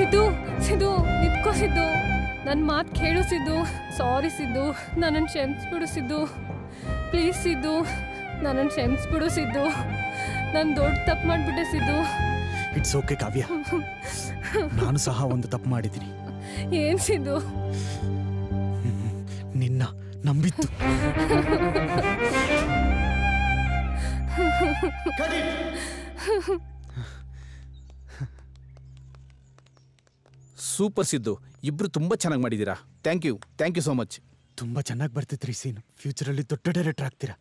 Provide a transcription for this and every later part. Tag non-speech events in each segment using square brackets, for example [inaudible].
ಸಿದ್ದು ಸಿದ್ದು ನಿತ್ಕೋ ಸಿದ್ದು. ನನ್ನ ಮಾತು ಕೇಳು ಸಿದ್ದು. ಸಾರಿ ಸಿದ್ದು. ನನ್ನನ್ನು ಕ್ಷಮಿಸ್ಬಿಡು ಸಿದ್ದು. ಪ್ಲೀಸ್ ಸಿದ್ದು. ನನ್ನನ್ನು ಕ್ಷಮಿಸ್ಬಿಡು ಸಿದ್ದು. ನಾನು ದೊಡ್ಡ ತಪ್ಪು ಮಾಡಿಬಿಟ್ಟೆ ಸಿದ್ದು. ಇಟ್ಸ್ ಓಕೆ ಕಾವ್ಯ. ನಾನು ಸಹ ಒಂದು ತಪ್ಪು ಮಾಡಿದ್ದೀನಿ. ಏನು ಸಿದ್ದು? ನಿನ್ನ ನಂಬಿತ್ತು. [laughs] ಸೂಪರ್ ಸಿದ್ದು. ಇಬ್ರು ತುಂಬಾ ಚೆನ್ನಾಗಿ ಮಾಡಿದ್ದೀರಾ thank you thank you so much ತುಂಬಾ ಚೆನ್ನಾಗಿ ಬರ್ತಿದ್ರಿ ಸೀನ್. ಫ್ಯೂಚರಲ್ಲಿ ದೊಡ್ಡ ಡೈರೆಕ್ಟರ್ ಆಗ್ತೀರಾ?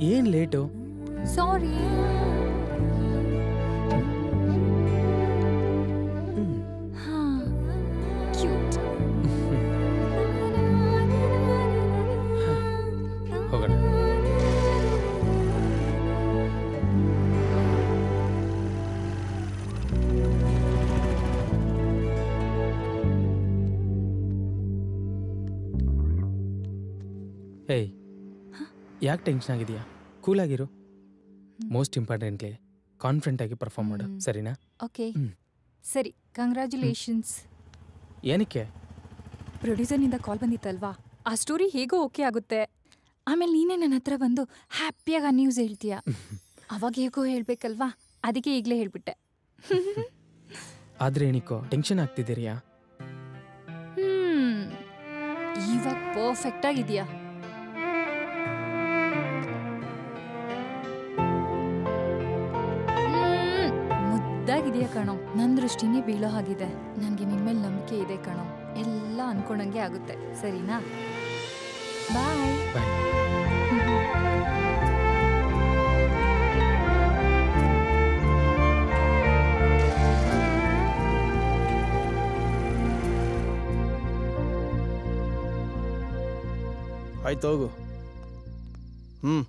ಏನ್ ಲೇಟು? ಸಾರಿ ಯಾಕೆ ಟೆನ್ಷನ್ ಆಗಿದೆಯಾ ಕೂಲ್ ಆಗಿರು. ಮೋಸ್ಟ್ ಇಂಪಾರ್ಟೆಂಟ್ಲಿ ಕಾನ್ಫಿಡೆಂಟ್ ಆಗಿ ಪರ್ಫಾರ್ಮ್ ಮಾಡು. ಸರಿನಾ? ಓಕೆ. ಸರಿ ಕಂಗ್ರ್ಯಾಚುಲೇಷನ್ಸ್ ಏನಕ್ಕೆ? ಪ್ರೊಡ್ಯೂಸರ್ನಿಂದ ಕಾಲ್ ಬಂದಿತ್ತಲ್ವಾ? ಆ ಸ್ಟೋರಿ ಹೇಗೋ ಓಕೆ ಆಗುತ್ತೆ. ಆಮೇಲೆ ನೀನೇ ನನ್ನ ಹತ್ರ ಬಂದು ಹ್ಯಾಪಿಯಾಗಿ ಆ ನ್ಯೂಸ್ ಹೇಳ್ತೀಯ? [laughs] ಅವಾಗ ಹೇಗೋ ಹೇಳ್ಬೇಕಲ್ವಾ? ಅದಕ್ಕೆ ಈಗಲೇ ಹೇಳ್ಬಿಟ್ಟೆ. [laughs] ಆದ್ರೆ ಏನಿಕೋ ಟೆನ್ಷನ್ ಆಗ್ತಿದ್ದೀರಿಯಾ? ಹ್ಮ್. ಇವಾಗ ಪರ್ಫೆಕ್ಟ್ ಆಗಿದೆಯಾ ಮುದ್ದಾಗಿದೆಯಾ ಕಣೋ? ನನ್ನ ದೃಷ್ಟಿನೇ ಬೀಳೋ ಹಾಗಿದೆ. ನನಗೆ ನಿಮ್ಮೇಲೆ ನಂಬಿಕೆ ಇದೆ ಕಣೋ. ಎಲ್ಲ ಅನ್ಕೊಂಡಂಗೆ ಆಗುತ್ತೆ. ಸರಿನಾ? ಬಾಯ್. ಬಾಯ್. ಆಯ್ತು ಹೋಗು. ಹ್ಞೂ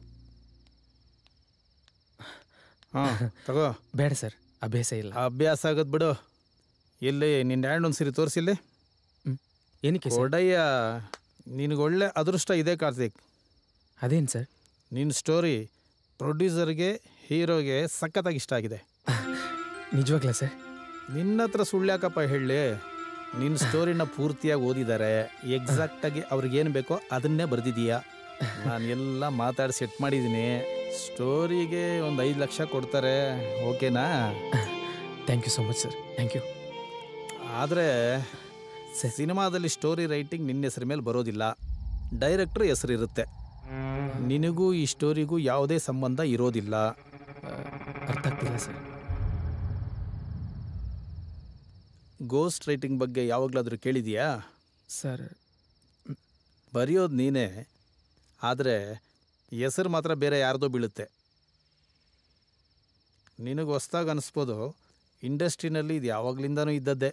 ಹಾಂ ತಗೋ. ಬೇಡ ಸರ್. ಅಭ್ಯಾಸ ಇಲ್ಲ. ಅಭ್ಯಾಸ ಆಗದ್ ಬಿಡು. ಇಲ್ಲಿ ನಿನ್ನ ಹ್ಯಾಂಡ್ ಒಂದು ಸರಿ ತೋರಿಸಿಲ್ಲಿ ಏನಕ್ಕೆ ಒಡಯ್ಯ ಒಡೆಯ ನಿನಗೆ ಒಳ್ಳೆ ಅದೃಷ್ಟ ಇದೆ ಕಾರ್ತಿಕ್. ಅದೇನು ಸರ್? ನಿನ್ನ ಸ್ಟೋರಿ ಪ್ರೊಡ್ಯೂಸರ್ಗೆ ಹೀರೋಗೆ ಸಖತ್ತಾಗಿ ಇಷ್ಟ ಆಗಿದೆ. [laughs] ನಿಜವಾಗ್ಲ ಸರ್? ನಿನ್ನ ಹತ್ರ ಸುಳ್ಳ್ಯಾಕಪ್ಪ ಹೇಳಿ? ನಿನ್ನ ಸ್ಟೋರಿನ ಪೂರ್ತಿಯಾಗಿ ಓದಿದ್ದಾರೆ ಎಕ್ಸಾಕ್ಟಾಗಿ ಅವ್ರಿಗೇನು ಬೇಕೋ ಅದನ್ನೇ ಬರೆದಿದ್ದೀಯಾ ನಾನು ಎಲ್ಲ ಮಾತಾಡಿ ಸೆಟ್ ಮಾಡಿದ್ದೀನಿ ಸ್ಟೋರಿಗೆ ಒಂದು ಐದು ಲಕ್ಷ ಕೊಡ್ತಾರೆ. ಓಕೆನಾ? Thank you so much sir thank you ಆದರೆ. ಸಿನಿಮಾದಲ್ಲಿ ಸ್ಟೋರಿ ರೈಟಿಂಗ್ ನಿನ್ನ ಹೆಸರು ಮೇಲೆ ಬರೋದಿಲ್ಲ. ಡೈರೆಕ್ಟ್ರ್ ಹೆಸರು ಇರುತ್ತೆ. ನಿನಗೂ ಈ ಸ್ಟೋರಿಗೂ ಯಾವುದೇ ಸಂಬಂಧ ಇರೋದಿಲ್ಲ. ಅರ್ಥ ಆಗ್ತಿಲ್ಲ ಸರ್ ಗೋಸ್ಟ್ ರೈಟಿಂಗ್ ಬಗ್ಗೆ ಯಾವಾಗಲಾದರೂ ಕೇಳಿದೀಯಾ? ಸರ್ ಬರೆಯೋದು ನೀನೇ. ಆದರೆ ಹೆಸರು ಮಾತ್ರ ಬೇರೆ ಯಾರ್ದೋ ಬೀಳುತ್ತೆ. ನಿನಗೆ ಹೊಸ್ದಾಗಿ ಅನಿಸ್ಬೋದು ಇಂಡಸ್ಟ್ರಿನಲ್ಲಿ ಇದು ಯಾವಾಗಲಿಂದನೂ ಇದ್ದದ್ದೇ.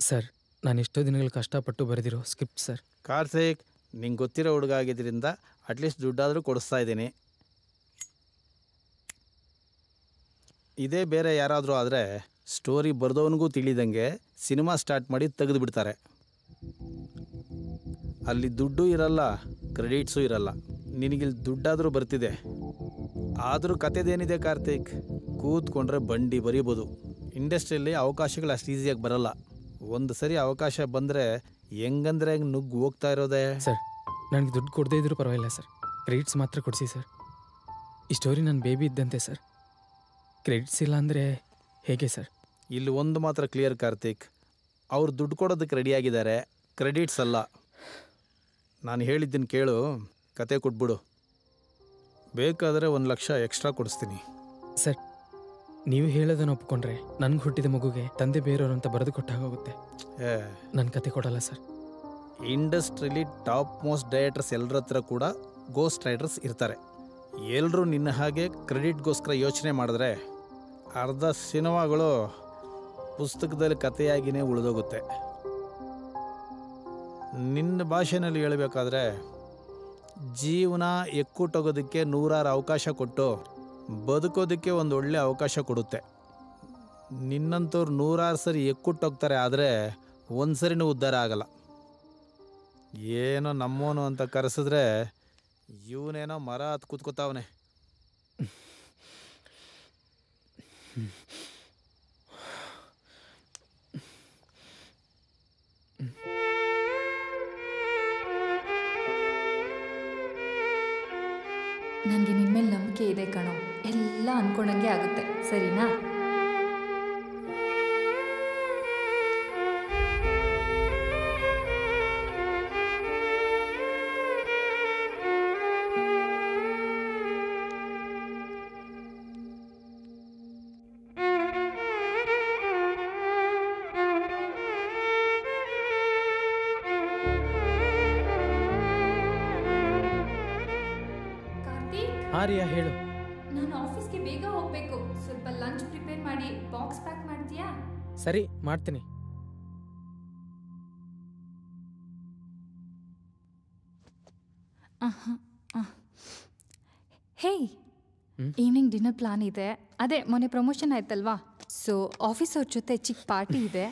ಸರ್ ನಾನು ಎಷ್ಟೋ ದಿನಗಳು ಕಷ್ಟಪಟ್ಟು ಬರೆದಿರೋ ಸ್ಕಿಪ್ ಸರ್. ಕಾರ್ತಿಕ್ ನಿಂಗೆ ಗೊತ್ತಿರೋ ಹುಡುಗ ಆಗಿದ್ದರಿಂದ ಅಟ್ಲೀಸ್ಟ್ ದುಡ್ಡಾದರೂ ಕೊಡಿಸ್ತಾ ಇದ್ದೀನಿ. ಇದೇ ಬೇರೆ ಯಾರಾದರೂ ಆದರೆ ಸ್ಟೋರಿ ಬರೆದವನಿಗೂ ತಿಳಿದಂಗೆ ಸಿನಿಮಾ ಸ್ಟಾರ್ಟ್ ಮಾಡಿ ತೆಗೆದು ಬಿಡ್ತಾರೆ. ಅಲ್ಲಿ ದುಡ್ಡು ಇರಲ್ಲ ಕ್ರೆಡಿಟ್ಸು ಇರಲ್ಲ. ನಿನಗಿಲ್ಲಿ ದುಡ್ಡಾದರೂ ಬರ್ತಿದೆ. ಆದರೂ ಕತೆದೇನಿದೆ ಕಾರ್ತಿಕ್? ಕೂತ್ಕೊಂಡ್ರೆ ಬಂಡಿ ಬರೀಬೋದು. ಇಂಡಸ್ಟ್ರಿಯಲ್ಲಿ ಅವಕಾಶಗಳು ಅಷ್ಟು ಈಸಿಯಾಗಿ ಬರಲ್ಲ. ಒಂದು ಸರಿ ಅವಕಾಶ ಬಂದರೆ ಹೆಂಗಂದ್ರೆ ಹೆಂಗೆ ನುಗ್ಗು ಹೋಗ್ತಾ ಇರೋದೇ? ಸರ್ ನನಗೆ ದುಡ್ಡು ಕೊಡದೇ ಇದ್ರೂ ಪರವಾಗಿಲ್ಲ ಸರ್. ಕ್ರೆಡಿಟ್ಸ್ ಮಾತ್ರ ಕೊಡಿಸಿ ಸರ್. ಈ ಸ್ಟೋರಿ ನನ್ನ ಬೇಬಿ ಇದ್ದಂತೆ ಸರ್. ಕ್ರೆಡಿಟ್ಸ್ ಇಲ್ಲ ಅಂದರೆ ಹೇಗೆ ಸರ್? ಇಲ್ಲಿ ಒಂದು ಮಾತ್ರ ಕ್ಲಿಯರ್ ಕಾರ್ತಿಕ್. ಅವ್ರು ದುಡ್ಡು ಕೊಡೋದಕ್ಕೆ ರೆಡಿಯಾಗಿದ್ದಾರೆ ಕ್ರೆಡಿಟ್ಸ್ ಅಲ್ಲ. ನಾನು ಹೇಳಿದ್ದನ್ನು ಕೇಳು. ಕತೆ ಕೊಟ್ಬಿಡು. ಬೇಕಾದರೆ ಒಂದು ಲಕ್ಷ ಎಕ್ಸ್ಟ್ರಾ ಕೊಡಿಸ್ತೀನಿ. ಸರ್ ನೀವು ಹೇಳೋದನ್ನು ಒಪ್ಕೊಂಡ್ರೆ ನನಗೆ ಹುಟ್ಟಿದ ಮಗುಗೆ ತಂದೆ ಬೇರೆಯವರು ಅಂತ ಬರೆದು ಕೊಟ್ಟಾಗೋಗುತ್ತೆ. ಏ. ನನ್ನ ಕತೆ ಕೊಡಲ್ಲ ಸರ್. ಇಂಡಸ್ಟ್ರಿಲಿ ಟಾಪ್ ಮೋಸ್ಟ್ ಡೈರೆಕ್ಟರ್ಸ್ ಎಲ್ಲರ ಹತ್ರ ಕೂಡ ಗೋಸ್ಟ್ ರೈಟರ್ಸ್ ಇರ್ತಾರೆ. ಎಲ್ಲರೂ ನಿನ್ನ ಹಾಗೆ ಕ್ರೆಡಿಟ್ಗೋಸ್ಕರ ಯೋಚನೆ ಮಾಡಿದ್ರೆ ಅರ್ಧ ಸಿನಿಮಾಗಳು ಪುಸ್ತಕದಲ್ಲಿ ಕಥೆಯಾಗಿಯೇ ಉಳಿದೋಗುತ್ತೆ. ನಿನ್ನ ಭಾಷೆನಲ್ಲಿ ಹೇಳಬೇಕಾದ್ರೆ ಜೀವನ ಎಕ್ಕುಟೋಗೋದಕ್ಕೆ ನೂರಾರು ಅವಕಾಶ ಕೊಟ್ಟು ಬದುಕೋದಕ್ಕೆ ಒಂದು ಒಳ್ಳೆ ಅವಕಾಶ ಕೊಡುತ್ತೆ. ನಿನ್ನಂಥವ್ರು ನೂರಾರು ಸರಿ ಎಕ್ಕುಟ್ಟೋಗ್ತಾರೆ ಆದರೆ ಒಂದು ಸರಿನೂ ಉದ್ಧಾರ ಆಗಲ್ಲ. ಏನೋ ನಮ್ಮೋನು ಅಂತ ಕರೆಸಿದ್ರೆ ಇವನೇನೋ ಮರ ಹತ್ತು ಕೂತ್ಕೋತಾವನೆ. ನನಗೆ ನಿನ್ಮೇಲೆ ನಂಬಿಕೆ ಇದೆ ಕಣೋ. ಎಲ್ಲ ಅನ್ಕೊಂಡಂಗೆ ಆಗುತ್ತೆ. ಸರಿನಾ? ಮಾಡ್ತೀನಿ. Hey hmm? Evening dinner plan ಇದೆ. ಅದೇ ಮೊನ್ನೆ ಪ್ರಮೋಷನ್ ಆಯ್ತಲ್ವಾ? ಸೊ ಆಫೀಸ್ ಅವ್ರ ಜೊತೆ ಚಿಕ್ಕ ಪಾರ್ಟಿ ಇದೆ.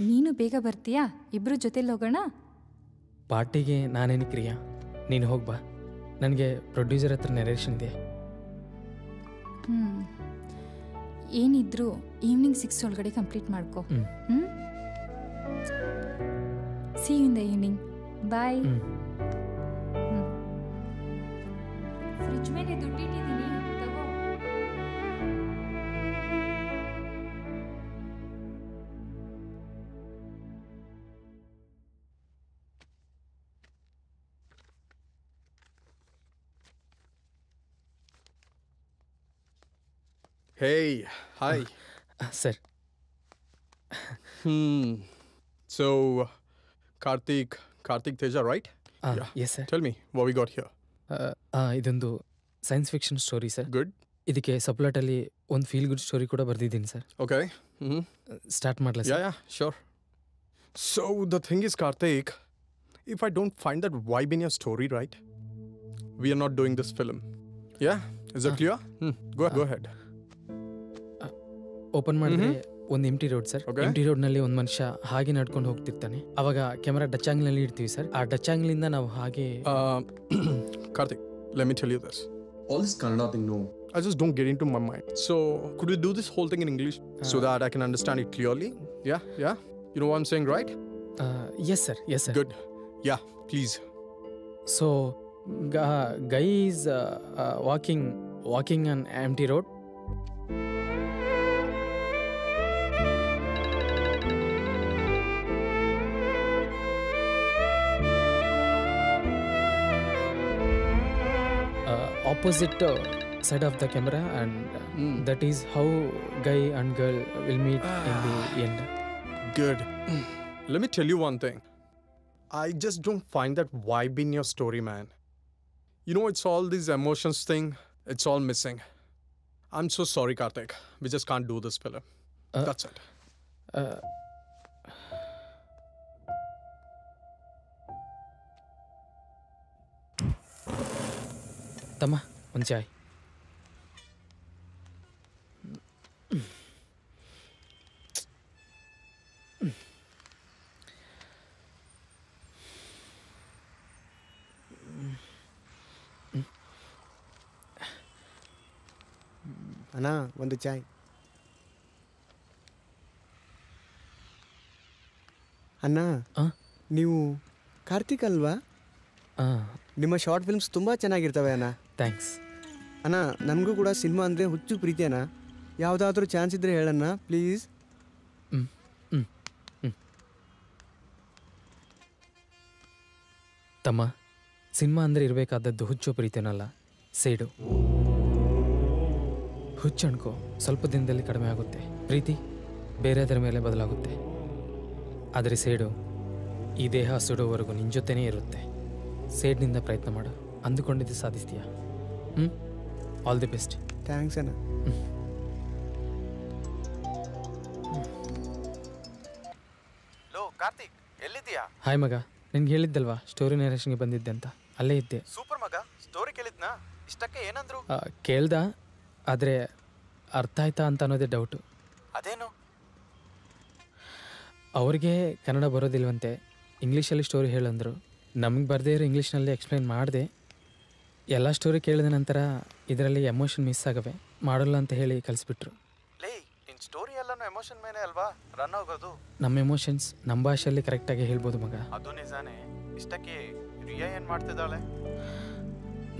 ನೀನು ಬೇಗ ಬರ್ತೀಯಾ? ಇಬ್ರು ಜೊತೆಲಿ ಹೋಗೋಣ? ಪಾರ್ಟಿಗೆ ನಾನೇನು ಕ್ರಿಯಾ? ನೀನು ಹೋಗ್ಬಾ ನನಗೆ ಪ್ರೊಡ್ಯೂಸರ್ ಹತ್ರ ನೆರೇಷನ್ ಇದೆ. ಹ್ಞೂ ಏನಿದ್ರು ಈವ್ನಿಂಗ್ ಸಿಕ್ಸ್ ಒಳಗಡೆ ಕಂಪ್ಲೀಟ್ ಮಾಡ್ಕೋ. ಹ್ಞೂ see in the evening bye fridge ಮೇಲೆ ದುಡ್ಡಿಟ್ಟಿದ್ದೀನಿ Hey, hi. Sir hmm. So, Karthik, Karthik Teja, right? ಹಾಂ Yeah. Yes sir Tell me what we got here. ಇದೊಂದು science fiction story sir Good. ಇದಕ್ಕೆ ಸಪ್ಲಟಲ್ಲಿ ಒಂದು feel good story ಕೂಡ ಬರೆದಿದ್ದೀನಿ sir Okay. hmm start ಮಾಡಲ Yeah, sir yeah, sure. So the thing is, Karthik, if I don't find that vibe in your story, right, we are not doing this film. Yeah, is that Ah. clear? Hmm. Go go ahead. Open ಮಾಡಿದ್ರೆ ಒಂದು M road sir Okay. ರೋಡ್ನಲ್ಲಿ ರೋಡ್ನಲ್ಲಿ ಒಂದು ಮನುಷ್ಯ ಹಾಗೆ ನಡ್ಕೊಂಡು ಹೋಗ್ತಿರ್ತಾನೆ ಅವಾಗ camera Dutch ಆಂಗ್ಲಲ್ಲಿ ಇಡ್ತೀವಿ ಸರ್ ಆ ಡಚ್ ಆಂಗ್ಲಿಂದ ನಾವು ಹಾಗೆ Karthik let me tell you this. All this Kannada thing, no. I just don't get into my mind. So, could we do this whole thing in English so Uh, that I can understand it clearly? Yeah, yeah. You know what I'm saying, right? yes sir yes sir Good. Yeah, please. So guy is walking walking on M T road opposite uh, side of the camera and Mm. that is how guy and girl will meet in the end Good. Let me tell you one thing. I just don't find that vibe in your story, man. You know, it's all these emotions thing. It's all missing. I'm so sorry, Karthik. We just can't do this film. Uh, That's it. uh, ತಮ್ಮ ಒಂದು ಚಾಯ್. ಅಣ್ಣ ಒಂದು ಚಾಯ್. ಅಣ್ಣ? ನೀವು ಕಾರ್ತಿಕ್ ಅಲ್ವಾ? ನಿಮ್ಮ short films ತುಂಬ ಚೆನ್ನಾಗಿರ್ತವೆ ಅಣ್ಣ. ಥ್ಯಾಂಕ್ಸ್. ಅಣ್ಣ ನನಗೂ ಕೂಡ ಸಿನಿಮಾ ಅಂದರೆ ಹುಚ್ಚು ಪ್ರೀತಿ ಅಣ್ಣ. ಯಾವುದಾದ್ರೂ ಚಾನ್ಸ್ ಇದ್ದರೆ ಹೇಳಣ್ಣ ಪ್ಲೀಸ್. ಹ್ಞೂ ಹ್ಞೂ ಹ್ಞೂ ತಮ್ಮ ಸಿನಿಮಾ ಅಂದರೆ ಇರಬೇಕಾದದ್ದು ಹುಚ್ಚು ಪ್ರೀತಿನಲ್ಲ ಸೇಡು. ಹುಚ್ಚು ಅಣ್ಕೋ ಸ್ವಲ್ಪ ದಿನದಲ್ಲಿ ಕಡಿಮೆ ಆಗುತ್ತೆ. ಪ್ರೀತಿ ಬೇರೆದರ ಮೇಲೆ ಬದಲಾಗುತ್ತೆ. ಆದರೆ ಸೇಡು ಈ ದೇಹ ಸುಡುವವರೆಗೂ ನಿನ್ನ ಜೊತೆನೇ ಇರುತ್ತೆ. ಸೇಡ್ನಿಂದ ಪ್ರಯತ್ನ ಮಾಡು. ಅಂದುಕೊಂಡಿದ್ದು ಸಾಧಿಸ್ತೀಯಾ? ಆಲ್ ದಿ ಬೆಸ್ಟ್ ಥ್ಯಾಂಕ್ಸ್ ಅಣ್ಣ. ಲೋ ಕಾರ್ತಿಕ್ ಎಲ್ಲಿದ್ದೀಯಾ? ಹಾಯ್ ಮಗ. ನಿನ್ಗೆ ಹೇಳಿದ್ದಲ್ವಾ? ಸ್ಟೋರಿ ನರೇಷನ್ಗೆ ಬಂದಿದ್ದೆ ಅಂತ. ಅಲ್ಲೇ ಇದ್ದೆ. ಸೂಪರ್ ಮಗ ಸ್ಟೋರಿ ಕೇಳಿದ್ನಾ? ಇಷ್ಟಕ್ಕೆ ಏನಂದ್ರು? ಕೇಳ್ದ ಆದರೆ ಅರ್ಥ ಆಯ್ತಾ ಅಂತ ಅನ್ನೋದೇ ಡೌಟು ಅದೇನು? ಅವ್ರಿಗೆ ಕನ್ನಡ ಬರೋದಿಲ್ವಂತೆ. ಇಂಗ್ಲೀಷಲ್ಲಿ ಸ್ಟೋರಿ ಹೇಳಂದ್ರು. ನಮಗೆ ಬರದೇ ಇರೋ ಇಂಗ್ಲೀಷ್ನಲ್ಲಿ ಎಕ್ಸ್ಪ್ಲೈನ್ ಮಾಡಿದೆ. ಎಲ್ಲ ಸ್ಟೋರಿ ಕೇಳಿದ ನಂತರ ಇದರಲ್ಲಿ ಎಮೋಷನ್ ಮಿಸ್ ಆಗವೆ. ಮಾಡಲ್ಲ ಅಂತ ಹೇಳಿ ಕಲಿಸ್ಬಿಟ್ರು. ಲೇ ನಿನ್ ಸ್ಟೋರಿ ಎಲ್ಲಾನು ಎಮೋಷನ್ ಮೇಲೆ ಅಲ್ವಾ? ರನ್ ಆಗೋದು ನಮ್ಮ ಎಮೋಷನ್ಸ್ ನಮ್ಮ ಭಾಷೆಯಲ್ಲಿ ಕರೆಕ್ಟಾಗಿ ಹೇಳ್ಬೋದು ಮಗ. ಅದು ನಿಜಾನೇ. ಇಷ್ಟಕ್ಕೆ ರಿಯಾ ಏನ್ ಮಾಡ್ತಿದ್ದಾಳೆ?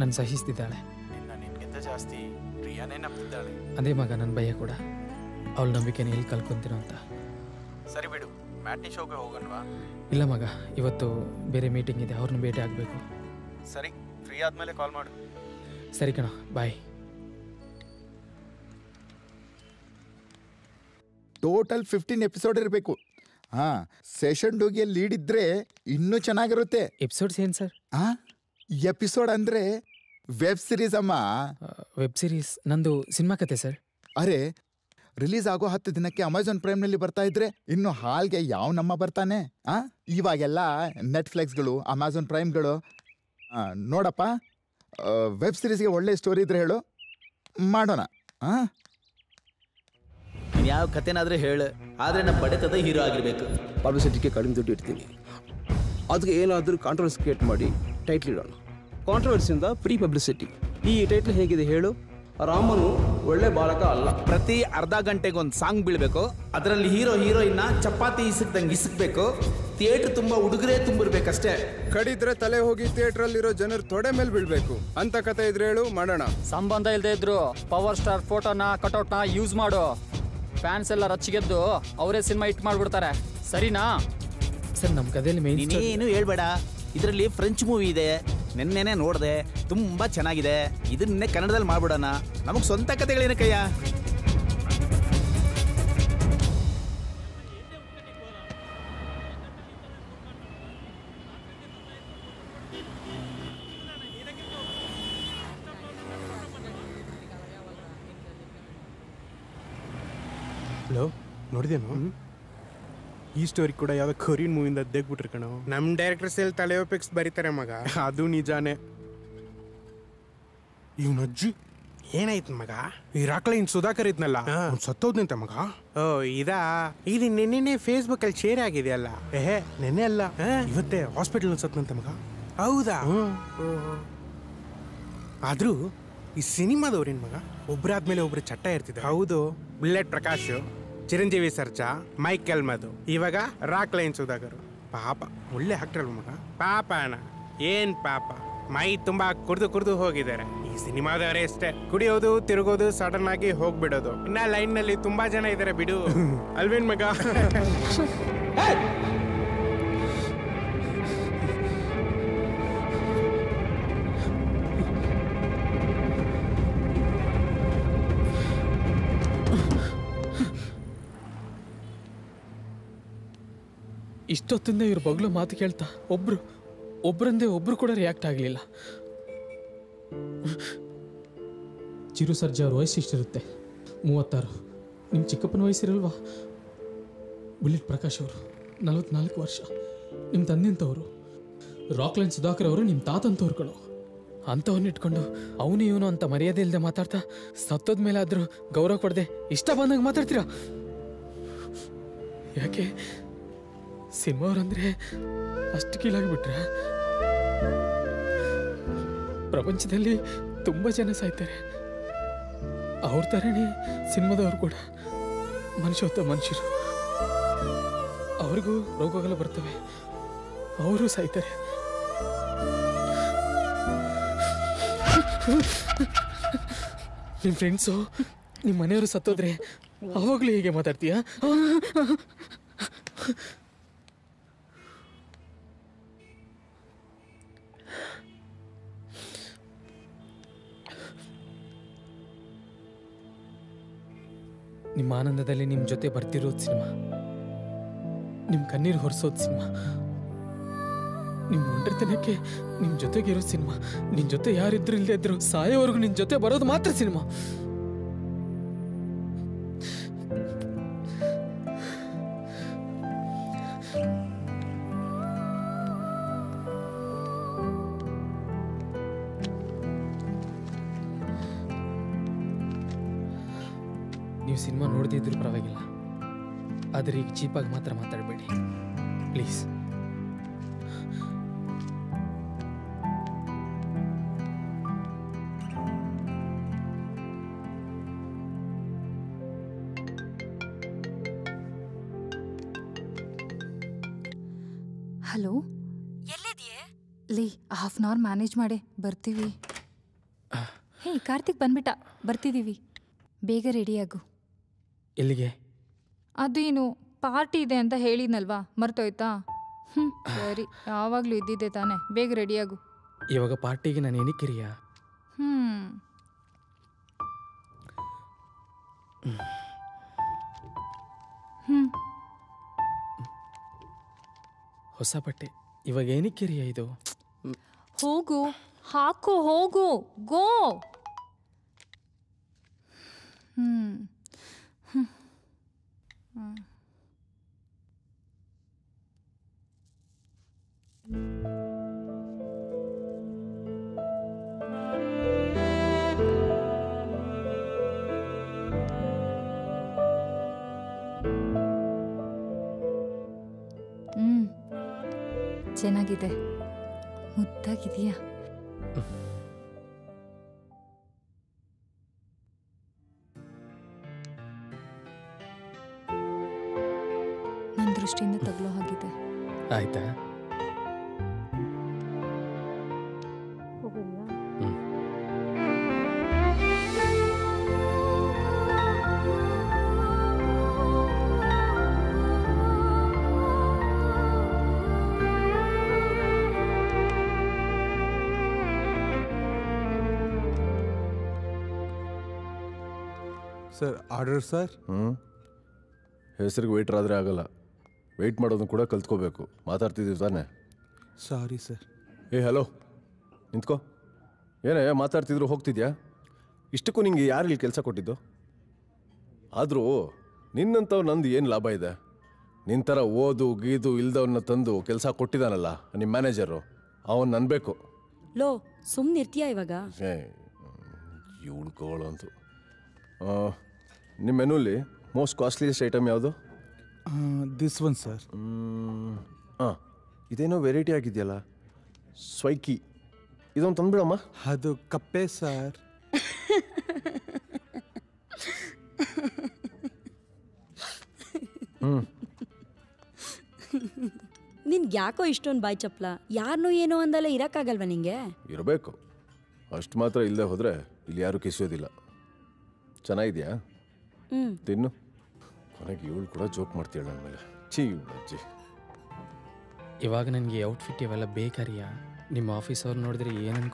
ನನ್ನ ಸಹಿಸ್ತಿದ್ದಾಳೆ. ನಿನ್ನ ನಿನ್ಗಿಂತ ಜಾಸ್ತಿ ರಿಯಾನೇ ನಂಬ್ತಿದ್ದಾಳೆ. ಅದೇ ಮಗ ನನ್ನ ಭಯ ಕೂಡ. ಅವಳ ನಂಬಿಕೆನ ಎಲ್ಲಿ ಕಲ್ಕೊಂತೀನೋ ಅಂತ. ಸರಿ ಬಿಡು ಮ್ಯಾಟ್ನಿ ಶೋಗೆ ಹೋಗೋಣವಾ? ಇಲ್ಲ ಮಗ ಇವತ್ತು ಬೇರೆ ಮೀಟಿಂಗ್ ಇದೆ ಅವ್ರನ್ನ ಭೇಟಿ ಆಗಬೇಕು. ಸರಿ. ಫ್ರೀ ಆದ್ಮೇಲೆ ಕಾಲ್ ಮಾಡು. ಸರಿ ಕಣ ಬಾಯ್ ಟೋಟಲ್ ಫಿಫ್ಟೀನ್ ಎಪಿಸೋಡ್ ಇರಬೇಕು. ಹಾ ಸೆಷನ್ ಡೋಗಿಯ ಲೀಡ್ ಇದ್ರೆ ಇನ್ನೂ ಚೆನ್ನಾಗಿರುತ್ತೆ. ಎಪಿಸೋಡ್ಸ್ ಏನು ಸರ್ ಆ ಎಪಿಸೋಡ್ ಅಂದ್ರೆ ವೆಬ್ ಸಿರೀಸ್ ಅಮ್ಮ. ವೆಬ್ ಸೀರೀಸ್ ನಂದು ಸಿನಿಮಾ ಕತೆ ಸರ್ ಅರೆ ರಿಲೀಸ್ ಆಗೋ ಹತ್ತು ದಿನಕ್ಕೆ ಅಮೆಝಾನ್ ಪ್ರೈಮ್ನಲ್ಲಿ ಬರ್ತಾ ಇದ್ರೆ ಇನ್ನು ಹಾಲ್ಗೆ ಯಾವ ನಮ್ಮ ಬರ್ತಾನೆ? ಆ ಇವಾಗೆಲ್ಲ ನೆಟ್ಫ್ಲಿಕ್ಸ್ಗಳು ಅಮೆಝಾನ್ ಪ್ರೈಮ್ಗಳು ನೋಡಪ್ಪ. ವೆಬ್ ಸಿರೀಸ್ಗೆ ಒಳ್ಳೆ ಸ್ಟೋರಿ ಇದ್ರೆ ಹೇಳು. ಮಾಡೋಣ. ಹಾಂ ನೀನು ಯಾವ ಕಥೆನಾದರೂ ಹೇಳು. ಆದರೆ ನಮ್ಮ ಪಡೆತದ ಹೀರೋ ಆಗಿರಬೇಕು. ಪಬ್ಲಿಸಿಟಿಗೆ ಕಡಿಮೆ ದುಡ್ಡು ಇಡ್ತೀನಿ. ಅದಕ್ಕೆ ಏನಾದರೂ ಕಾಂಟ್ರವರ್ಸಿ ಕ್ರಿಯೇಟ್ ಮಾಡಿ ಟೈಟ್ಲ್ ಇಡೋಣ. ಕಾಂಟ್ರವರ್ಸಿಯಿಂದ ಫ್ರೀ ಪಬ್ಲಿಸಿಟಿ ಈ ಟೈಟ್ಲ್ ಹೇಗಿದೆ ಹೇಳು. ರಾಮನು ಒಳ್ಳೆ ಬಾಲಕ ಅಲ್ಲ. ಪ್ರತಿ ಅರ್ಧ ಗಂಟೆಗೊಂದು ಸಾಂಗ್ ಬೀಳ್ಬೇಕು ಅದರಲ್ಲಿ ಹೀರೋ ಹೀರೋಯಿನ್ನ ಚಪಾತಿ ಇಸಕ್ದಂಗೆ ಇಸಕ್ಬೇಕು ಥಿಯೇಟರ್ ತುಂಬಾ ಹುಡುಗರೇ ತುಂಬಿರ್ಬೇಕಷ್ಟೇ. ಕಡಿದ್ರೆ ತಲೆ ಹೋಗಿ ಥಿಯೇಟ್ರಲ್ಲಿರೋ ಜನರು ತೊಡೆ ಮೇಲೆ ಬೀಳ್ಬೇಕು. ಅಂತ ಕತೆ ಇದ್ರೆ ಹೇಳು ಮಾಡೋಣ. ಸಂಬಂಧ ಇಲ್ಲದೆ ಇದ್ರು ಪವರ್ ಸ್ಟಾರ್ ಫೋಟೋನ ಕಟೌಟ್ನ ಯೂಸ್ ಮಾಡು. ಫ್ಯಾನ್ಸ್ ಎಲ್ಲ ರಚ್ಚಿಗೆದ್ದು ಅವರೇ ಸಿನಿಮಾ ಇಟ್ ಮಾಡ್ಬಿಡ್ತಾರೆ. ಸರಿನಾ? ಸರ್ ನಮ್ಮ ಕಥೆಯಲ್ಲಿ ಮೇನ್ ಏನು ಹೇಳ್ಬೇಡ ಇದರಲ್ಲಿ ಫ್ರೆಂಚ್ ಮೂವಿ ಇದೆ. ನೆನ್ನೆನೆ ನೋಡಿದೆ ತುಂಬಾ ಚೆನ್ನಾಗಿದೆ. ಇದನ್ನೇ ಕನ್ನಡದಲ್ಲಿ ಮಾಡ್ಬಿಡೋಣ. ನಮಗೆ ಸ್ವಂತ ಕತೆಗಳೇನಕ್ಕಯ್ಯ ಹಲೋ ನೋಡಿದೇನು ಈ ಸ್ಟೋರಿ ಕೂಡ ಯಾವ್ದೋ ಕೊರಿಯನ್ ಮೂವಿಂದ ತೆಗ್ಬಿಟ್ರು ಕಣೋ. ನಮ್ ಡೈರೆಕ್ಟರ್ಸ್ ತಲೆ ತಲೆಯೋಪಿಕ್ಸ್ ಬರೀತಾರೆ ಮಗ. ಅದು ನಿಜಾನೇ. ಇವ್ನ ಅಜ್ಜಿ? ಏನಾಯ್ತು ಮಗ? ಈ ರಾಕ್ಲೈನ್ ಸುಧಾಕರ್ ಇದ್ನಲ್ಲ? ಸತ್ತೋದ್ನಂತೆ ಮಗ? ಓ ಇದಾ? ಇದು ನಿನ್ನೆ ಫೇಸ್ಬುಕ್ ಅಲ್ಲಿ ಶೇರ್ ಆಗಿದೆಯಲ್ಲ? ಏಹೇ ನೆನ್ನೆ ಅಲ್ಲ. ಇವತ್ತೇ ಹಾಸ್ಪಿಟಲ್ ಸತ್ನಂತ ಮಗ. ಹೌದಾ? ಆದ್ರೂ ಈ ಸಿನಿಮಾದವ್ರೇನ್ ಮಗ? ಒಬ್ರಾದ್ಮೇಲೆ ಒಬ್ರು ಚಟ್ಟ ಇರ್ತಿದ್ರು ಹೌದು. ಬುಲೆಟ್ ಪ್ರಕಾಶ್. ಚಿರಂಜೀವಿ ಸರ್ಜಾ ಮೈಕೆಲ್ ಮಧು ಇವಾಗ ರಾಕ್ ಲೈನ್ ಸುಧಾಕರ್. ಪಾಪ ಒಳ್ಳೆ ಹಾಕ್ಟ್ರಲ್ವ ಮಗ? ಅಣ್ಣ ಏನ್ ಪಾಪ? ಮೈ ತುಂಬಾ ಕುಡ್ದು ಕುಡ್ದು ಹೋಗಿದ್ದಾರೆ. ಈ ಸಿನಿಮಾದವರೇ ಅಷ್ಟೇ. ಕುಡಿಯೋದು ತಿರುಗೋದು ಸಡನ್ ಆಗಿ ಹೋಗ್ಬಿಡೋದು. ಇನ್ನ ಲೈನ್ನಲ್ಲಿ ತುಂಬಾ ಜನ ಇದಾರೆ ಬಿಡು. [laughs] ಅಲ್ವೇನ್ ಮಗ? [laughs] [laughs] ಇಷ್ಟೊತ್ತಿಂದ ಇವ್ರ ಬಗ್ಲು ಮಾತು ಕೇಳ್ತಾ ಒಬ್ರು, ಒಬ್ರಂದೇ ಒಬ್ರು ಕೂಡ ರಿಯಾಕ್ಟ್ ಆಗಲಿಲ್ಲ. ಚಿರು ಸರ್ಜಾ ಅವ್ರ ವಯಸ್ಸು ಇಷ್ಟಿರುತ್ತೆ ಮೂವತ್ತಾರು. ನಿಮ್ಮ ಚಿಕ್ಕಪ್ಪನ ವಯಸ್ಸಿರಲ್ವಾ? ಬುಲೆಟ್ ಪ್ರಕಾಶ್ ಅವರು, ನಲವತ್ನಾಲ್ಕು ವರ್ಷ. ನಿಮ್ಮ ತಂದೆಂತವರು, ರಾಕ್ಲೈನ್ ಸುಧಾಕರ್ ಅವರು ನಿಮ್ಮ ತಾತಂತವ್ರು ಕಣೋ. ಇಟ್ಕೊಂಡು ಅವನು ಇವನು ಅಂತ ಮರ್ಯಾದೆ ಇಲ್ಲದೆ ಮಾತಾಡ್ತಾ ಸತ್ತೋದ ಮೇಲೆ ಆದರೂ ಗೌರವ ಕೊಡದೆ ಇಷ್ಟ ಬಂದಂಗೆ ಮಾತಾಡ್ತೀರಾ? ಯಾಕೆ? ಸಿನಿಮಾ ಅವ್ರಂದ್ರೆ ಅಷ್ಟು ಕೀಳಾಗ್ಬಿಟ್ರ? ಪ್ರಪಂಚದಲ್ಲಿ ತುಂಬ ಜನ ಸಾಯ್ತಾರೆ. ಅವ್ರ ಥರನೇ ಸಿನಿಮಾದವ್ರು ಕೂಡ ಮನುಷ್ಯೋತ್ತ ಮನುಷ್ಯರು. ಅವ್ರಿಗೂ ರೋಗಗಳು ಬರ್ತವೆ. ಅವರು ಸಾಯ್ತಾರೆ. ನಿಮ್ಮ ಫ್ರೆಂಡ್ಸು ನಿಮ್ಮ ಮನೆಯವರು ಸತ್ತೋದ್ರೆ ಅವಾಗಲೂ ಹೀಗೆ ಮಾತಾಡ್ತೀಯಾ? ನಿಮ್ಮ ಆನಂದದಲ್ಲಿ ನಿಮ್ಮ ಜೊತೆ ಬರ್ತಿರೋದು ಸಿನಿಮಾ. ನಿಮ್ಮ ಕಣ್ಣೀರು ಹೊರಿಸೋದು ಸಿನಿಮಾ. ನಿಮ್ಮ ಒಂಟರಿತನಕ್ಕೆ ನಿಮ್ಮ ಜೊತೆಗಿರೋ ಸಿನಿಮಾ. ನಿನ್ನ ಜೊತೆ ಯಾರಿದ್ರು ಇಲ್ಲದೇ ಇದ್ರು ಸಾಯೋವರೆಗೂ ನಿನ್ನ ಜೊತೆ ಬರೋದು ಮಾತ್ರ ಸಿನಿಮಾ. ಚೀಪಾಗಿ ಮಾತ್ರ ಮಾತಾಡಬೇಡಿ. ಪ್ಲೀಸ್. ಹಲೋ? ಲೇ ಹಾಫ್ ಆನ್ ಅವರ್ ಮ್ಯಾನೇಜ್ ಮಾಡಿ ಬರ್ತೀವಿ. ಹೇ ಕಾರ್ತಿಕ್ ಬಂದ್ಬಿಟ್ಟ ಬರ್ತಿದ್ದೀವಿ ಬೇಗ ರೆಡಿಯಾಗು ಎಲ್ಲಿಗೆ? ಅದು ಏನು ಪಾರ್ಟಿ ಇದೆ ಅಂತ ಹೇಳಿದ್ನಲ್ವಾ? ಮರ್ತೋಯ್ತಾ? ಹ್ಞೂ ಸರಿ. ಯಾವಾಗಲೂ ಇದ್ದಿದ್ದೆ ತಾನೆ. ಬೇಗ ರೆಡಿಯಾಗು. ಇವಾಗ ಪಾರ್ಟಿಗೆ ನಾನು ಏನಕ್ಕೆ ಕಿರಿಯ ಹ್ಞೂ ಹ್ಞೂ ಹೊಸ ಬಟ್ಟೆ. ಇವಾಗ ಏನಕ್ಕೆ ಕಿರಿಯ ಇದು? ಹೋಗು. ಹಾಕು ಹೋಗು. ಗೋ. ಹ್ಮ್. ಹ್ಮ್. ಹ್ಮ್. ಹ್ಮ್. ಚೆನ್ನಾಗಿದೆ. ಮುದ್ದಾಗಿದೆಯಾ ನನ್ನ ದೃಷ್ಟಿಯಿಂದ ತಗಲೋ ಹಾಗಿದೆ ಆಯ್ತಾ? Sir order sir. ಹ್ಞೂ ಹೆಸರಿಗೆ ವೆಯ್ಟ್ರ್ ಆದರೆ ಆಗಲ್ಲ. ವೆಯ್ಟ್ ಮಾಡೋದನ್ನು ಕೂಡ ಕಲ್ತ್ಕೋಬೇಕು. ಮಾತಾಡ್ತಿದ್ದೀವಿ ತಾನೆ. ಸಾರಿ ಸರ್ ಏ ಹಲೋ ನಿಂತ್ಕೋ. ಏನೇ ಮಾತಾಡ್ತಿದ್ರು ಹೋಗ್ತಿದ್ಯಾ? ಇಷ್ಟಕ್ಕೂ ನಿಂಗೆ ಯಾರು ಇಲ್ಲಿ ಕೆಲಸ ಕೊಟ್ಟಿದ್ದು? ಆದರೂ ನಿನ್ನಂಥವ್ ನಂದು ಏನು ಲಾಭ ಇದೆ? ನಿನ್ನ ಥರ ಓದು ಗೀದು ಇಲ್ದವನ್ನ ತಂದು ಕೆಲಸ ಕೊಟ್ಟಿದ್ದಾನಲ್ಲ ನಿಮ್ಮ ಮ್ಯಾನೇಜರು ಅವನು ನನ್ಬೇಕು. ಲೋ ಸುಮ್ಮನಿರ್ತೀಯ ಇವಾಗ? ಏ ಇವಳು ಕೋಳು ಅಂತು. ನಿಮ್ಮ ಮೆನುಲಿ ಮೋಸ್ಟ್ ಕಾಸ್ಟ್ಲಿಯೆಸ್ಟ್ ಐಟಮ್ ಯಾವುದು? ದಿಸ್ ಒನ್ ಸರ್ ಹಾಂ ಇದೇನೋ ವೆರೈಟಿ ಆಗಿದೆಯಲ್ಲ ಸ್ವೈಕಿ. ಇದೊಂದು ತಂದ್ಬಿಡಮ್ಮ. ಅದು ಕಪ್ಪೆ ಸರ್ ಹ್ಞೂ ನಿನ್ಗೆ ಯಾಕೋ ಇಷ್ಟೊಂದು ಬಾಯ್ ಚಪ್ಪಲ? ಯಾರನ್ನೂ ಏನೋ ಅಂದಲ್ಲ ಇರೋಕ್ಕಾಗಲ್ವಾ ನಿಂಗೆ? ಇರಬೇಕು. ಅಷ್ಟು ಮಾತ್ರ ಇಲ್ಲದೆ ಹೋದರೆ ಇಲ್ಲಿ ಯಾರೂ ಕಿಸೋದಿಲ್ಲ. ಚೆನ್ನಾಗಿದೆಯಾ? ತಿನ್ನು. ಕೊನೆಗೆ ಇವಳು ಕೂಡ ಜೋಕ್ ಮಾಡ್ತೀಳ ನನ್ನ ಮೇಲೆ. ಛೀ ಇವಳು ಅಜ್ಜಿ ಇವಾಗ ನನಗೆ ಔಟ್ಫಿಟ್ ಇವೆಲ್ಲ ಬೇಕಾರಿಯಾ? ನಿಮ್ಮ ಆಫೀಸ್ ಅವ್ರು ನೋಡಿದ್ರೆ ಏನು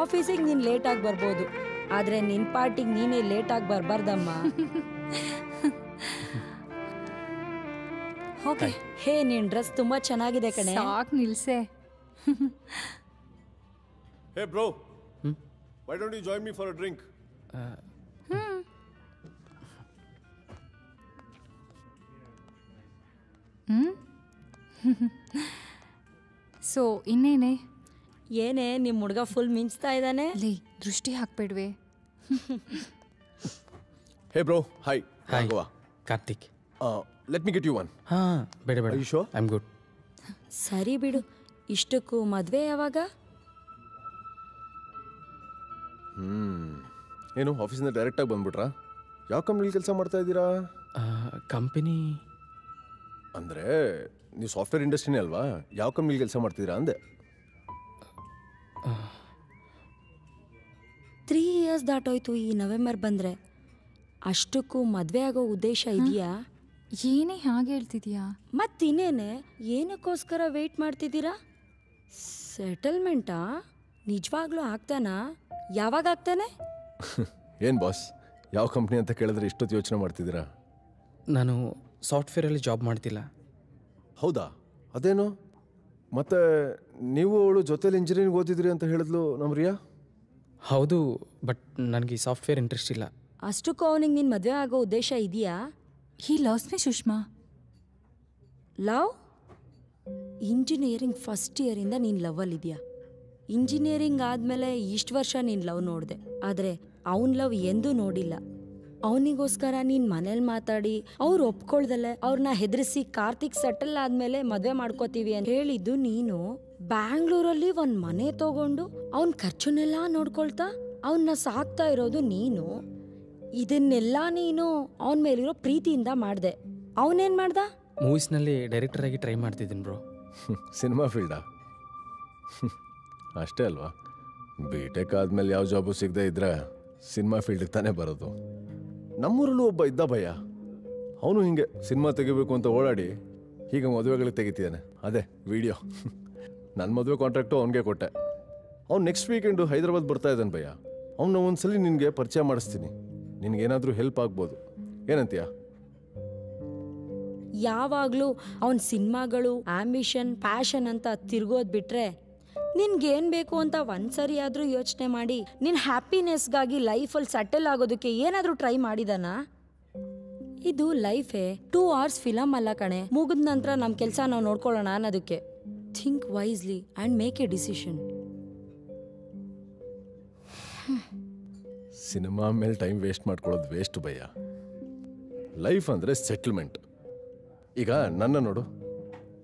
ಆಫೀಸಿಗೆ ನೀನು ಲೇಟಾಗಿ ಬರ್ಬೋದು. ಆದರೆ ನಿನ್ನ ಪಾರ್ಟಿಗೆ ನೀನೇ ಲೇಟಾಗಿ ಬರಬಾರ್ದಮ್ಮ. ಓಕೆ ಹೇ ನಿನ್ನ ಡ್ರೆಸ್ ತುಂಬ ಚೆನ್ನಾಗಿದೆ ಕಣೆ. ಸಾಕ್ ನಿಲ್ಸೆ. Hey bro why don't you join me for a drink hmm so ಇನ್ನೇನೆ? ಏನೇ ನಿಮ್ಮ ಹುಡುಗ ಫುಲ್ ಮಿಂಚ್ತಾ ಇದ್ದಾನೆ? ಲೇ ದೃಷ್ಟಿ ಹಾಕ್ಬೇಡ್ವೆ. Hey bro hi hi Goa Karthik. Let me get you one ಹಾಂ ಬೇಡ ಬೇಡ. ಶೋ ಐ ಆಮ್ ಗುಡ್ ಸರಿ ಬಿಡು. ಇಷ್ಟಕ್ಕೂ ಮದುವೆ ಯಾವಾಗ? ಹ್ಮ್. ಏನು ಆಫೀಸಿಂದ ಡೈರೆಕ್ಟಾಗಿ ಬಂದ್ಬಿಟ್ರಾ? ಯಾವ ಕಂಪ್ನಿಲಿ ಕೆಲಸ ಮಾಡ್ತಾ ಇದ್ದೀರಾ? ಕಂಪನಿ. ಅಂದರೆ ನೀವು ಸಾಫ್ಟ್ವೇರ್ ಇಂಡಸ್ಟ್ರಿನೇ ಅಲ್ವಾ? ಯಾವ ಕಂಪ್ನಿಲಿ ಕೆಲಸ ಮಾಡ್ತಿದ್ದೀರಾ ಅಂದೆ. ತ್ರೀ ಇಯರ್ಸ್ ದಾಟೋಯ್ತು ಈ ನವೆಂಬರ್ ಬಂದ್ರೆ. ಅಷ್ಟಕ್ಕೂ ಮದ್ವೆ ಆಗೋ ಉದ್ದೇಶ ಇದೆಯಾ? ಏನೇ ಹಾಗೆ ಹೇಳ್ತಿದ್ಯಾ? ಮತ್ತಿನ್ನೇನೆ ಏನಕ್ಕೋಸ್ಕರ ವೆಯ್ಟ್ ಮಾಡ್ತಿದ್ದೀರಾ? ಸೆಟಲ್ಮೆಂಟಾ ನಿಜವಾಗ್ಲೂ ಆಗ್ತಾನಾ? ಯಾವಾಗ ಆಗ್ತಾನೆ? [laughs] ಏನು ಬಾಸ್ ಯಾವ ಕಂಪ್ನಿ ಅಂತ ಕೇಳಿದ್ರೆ ಇಷ್ಟೊತ್ತು ಯೋಚನೆ ಮಾಡ್ತಿದ್ದೀರಾ? ನಾನು ಸಾಫ್ಟ್ವೇರಲ್ಲಿ ಜಾಬ್ ಮಾಡ್ತಿಲ್ಲ. ಹೌದಾ? ಅದೇನು? ಮತ್ತೆ ನೀವು ಅವಳು ಜೊತೆಲಿ ಇಂಜಿನಿಯರಿಂಗ್ ಓದಿದ್ರಿ ಅಂತ ಹೇಳಿದ್ಲು ನಮ್ಮ ರಿಯಾ? ಹೌದು ಬಟ್ ನನಗೆ ಸಾಫ್ಟ್ವೇರ್ ಇಂಟ್ರೆಸ್ಟ್ ಇಲ್ಲ. ಅಷ್ಟಕ್ಕೂ ಅವನಿಗೆ ನಿನ್ನ ಮದುವೆ ಆಗೋ ಉದ್ದೇಶ ಇದೆಯಾ? He loves me Sushma. Love? Engineering first ಇಯರಿಂದ ನೀನು ಲವಲ್ಲಿದೆಯಾ ಇಂಜಿನಿಯರಿಂಗ್ ಆದಮೇಲೆ ಇಷ್ಟು ವರ್ಷ ನೀನು ಲವ್ ನೋಡಿದೆ. ಆದರೆ ಅವನ್ ಲವ್ ಎಂದೂ ನೋಡಿಲ್ಲ. ಅವನಿಗೋಸ್ಕರ ನೀನು ಮನೇಲಿ ಮಾತಾಡಿ ಅವ್ರು ಒಪ್ಕೊಳ್ದಲ್ಲೇ ಅವ್ರನ್ನ ಹೆದರಿಸಿ ಕಾರ್ತಿಕ್ ಸೆಟಲ್ ಆದಮೇಲೆ ಮದುವೆ ಮಾಡ್ಕೋತೀವಿ ಅಂತ ಹೇಳಿದ್ದು ನೀನು. ಬ್ಯಾಂಗ್ಳೂರಲ್ಲಿ ಒಂದು ಮನೆ ತಗೊಂಡು ಅವನ ಖರ್ಚನ್ನೆಲ್ಲ ನೋಡ್ಕೊಳ್ತಾ ಅವನ್ನ ಸಾಕ್ತಾ ಇರೋದು ನೀನು. ಇದನ್ನೆಲ್ಲ ನೀನು ಅವನ ಮೇಲಿರೋ ಪ್ರೀತಿಯಿಂದ ಮಾಡಿದೆ. ಅವನೇನು ಮಾಡ್ದ? ಮೂವೀಸ್ನಲ್ಲಿ ಡೈರೆಕ್ಟರ್ ಆಗಿ ಟ್ರೈ ಮಾಡ್ತಿದ್ದೀನಿ ಬ್ರೋ. ಸಿನಿಮಾ ಫೀಲ್ಡಾ? ಅಷ್ಟೇ ಅಲ್ವಾ? ಬಿ ಟೆಕ್ ಆದಮೇಲೆ ಯಾವ ಜಾಬು ಸಿಗದೆ ಇದ್ರೆ ಸಿನಿಮಾ ಫೀಲ್ಡಿಗೆ ತಾನೇ ಬರೋದು. ನಮ್ಮೂರಲ್ಲೂ ಒಬ್ಬ ಇದ್ದ ಭಯ. ಅವನು ಹಿಂಗೆ ಸಿನಿಮಾ ತೆಗಿಬೇಕು ಅಂತ ಓಡಾಡಿ ಈಗ ಮದುವೆಗಳಿಗೆ ತೆಗಿತಿದ್ದಾನೆ. ಅದೇ ವಿಡಿಯೋ ನನ್ನ ಮದುವೆ ಕಾಂಟ್ರಾಕ್ಟು ಅವನಿಗೆ ಕೊಟ್ಟೆ. ಅವ್ನು ನೆಕ್ಸ್ಟ್ ವೀಕೆಂಡು ಹೈದರಾಬಾದ್ ಬರ್ತಾ ಇದ್ದಾನೆ ಭಯ. ಅವನ್ನ ಒಂದ್ಸಲಿ ನಿನಗೆ ಪರಿಚಯ ಮಾಡಿಸ್ತೀನಿ. ನಿನಗೇನಾದರೂ ಹೆಲ್ಪ್ ಆಗ್ಬೋದು. ಏನಂತೀಯ? ಯಾವಾಗಲೂ ಅವನ ಸಿನಿಮಾಗಳು ಆಂಬಿಷನ್ ಪ್ಯಾಷನ್ ಅಂತ ತಿರ್ಗೋದು ಬಿಟ್ರೆ ನಿನ್ಗೇನು ಬೇಕು ಅಂತ ಒಂದ್ಸರಿ ಆದ್ರೂ ಯೋಚನೆ ಮಾಡಿ ನಿನ್ನ ಹ್ಯಾಪಿನೆಸ್ಗಾಗಿ ಲೈಫಲ್ಲಿ ಸೆಟಲ್ ಆಗೋದಕ್ಕೆ ಏನಾದ್ರೂ ಟ್ರೈ ಮಾಡಿದಾನಾ? ಇದು ಲೈಫೇ, ಟೂ ಅವರ್ಸ್ ಫಿಲಮ್ ಅಲ್ಲ ಕಣೆ. ಮುಗಿದ ನಂತರ ನಮ್ಮ ಕೆಲಸ ನಾವು ನೋಡ್ಕೊಳ್ಳೋಣ ಅನ್ನೋದಕ್ಕೆ. Think wisely and make a decision cinema ಮೇಲೆ ಟೈಮ್ ವೇಸ್ಟ್ ಮಾಡ್ಕೊಳ್ಳೋದು ವೇಸ್ಟ್ ಭಯ ಲೈಫ್ ಅಂದರೆ ಸೆಟ್ಲ್ಮೆಂಟ್ ಈಗ ನನ್ನ ನೋಡು,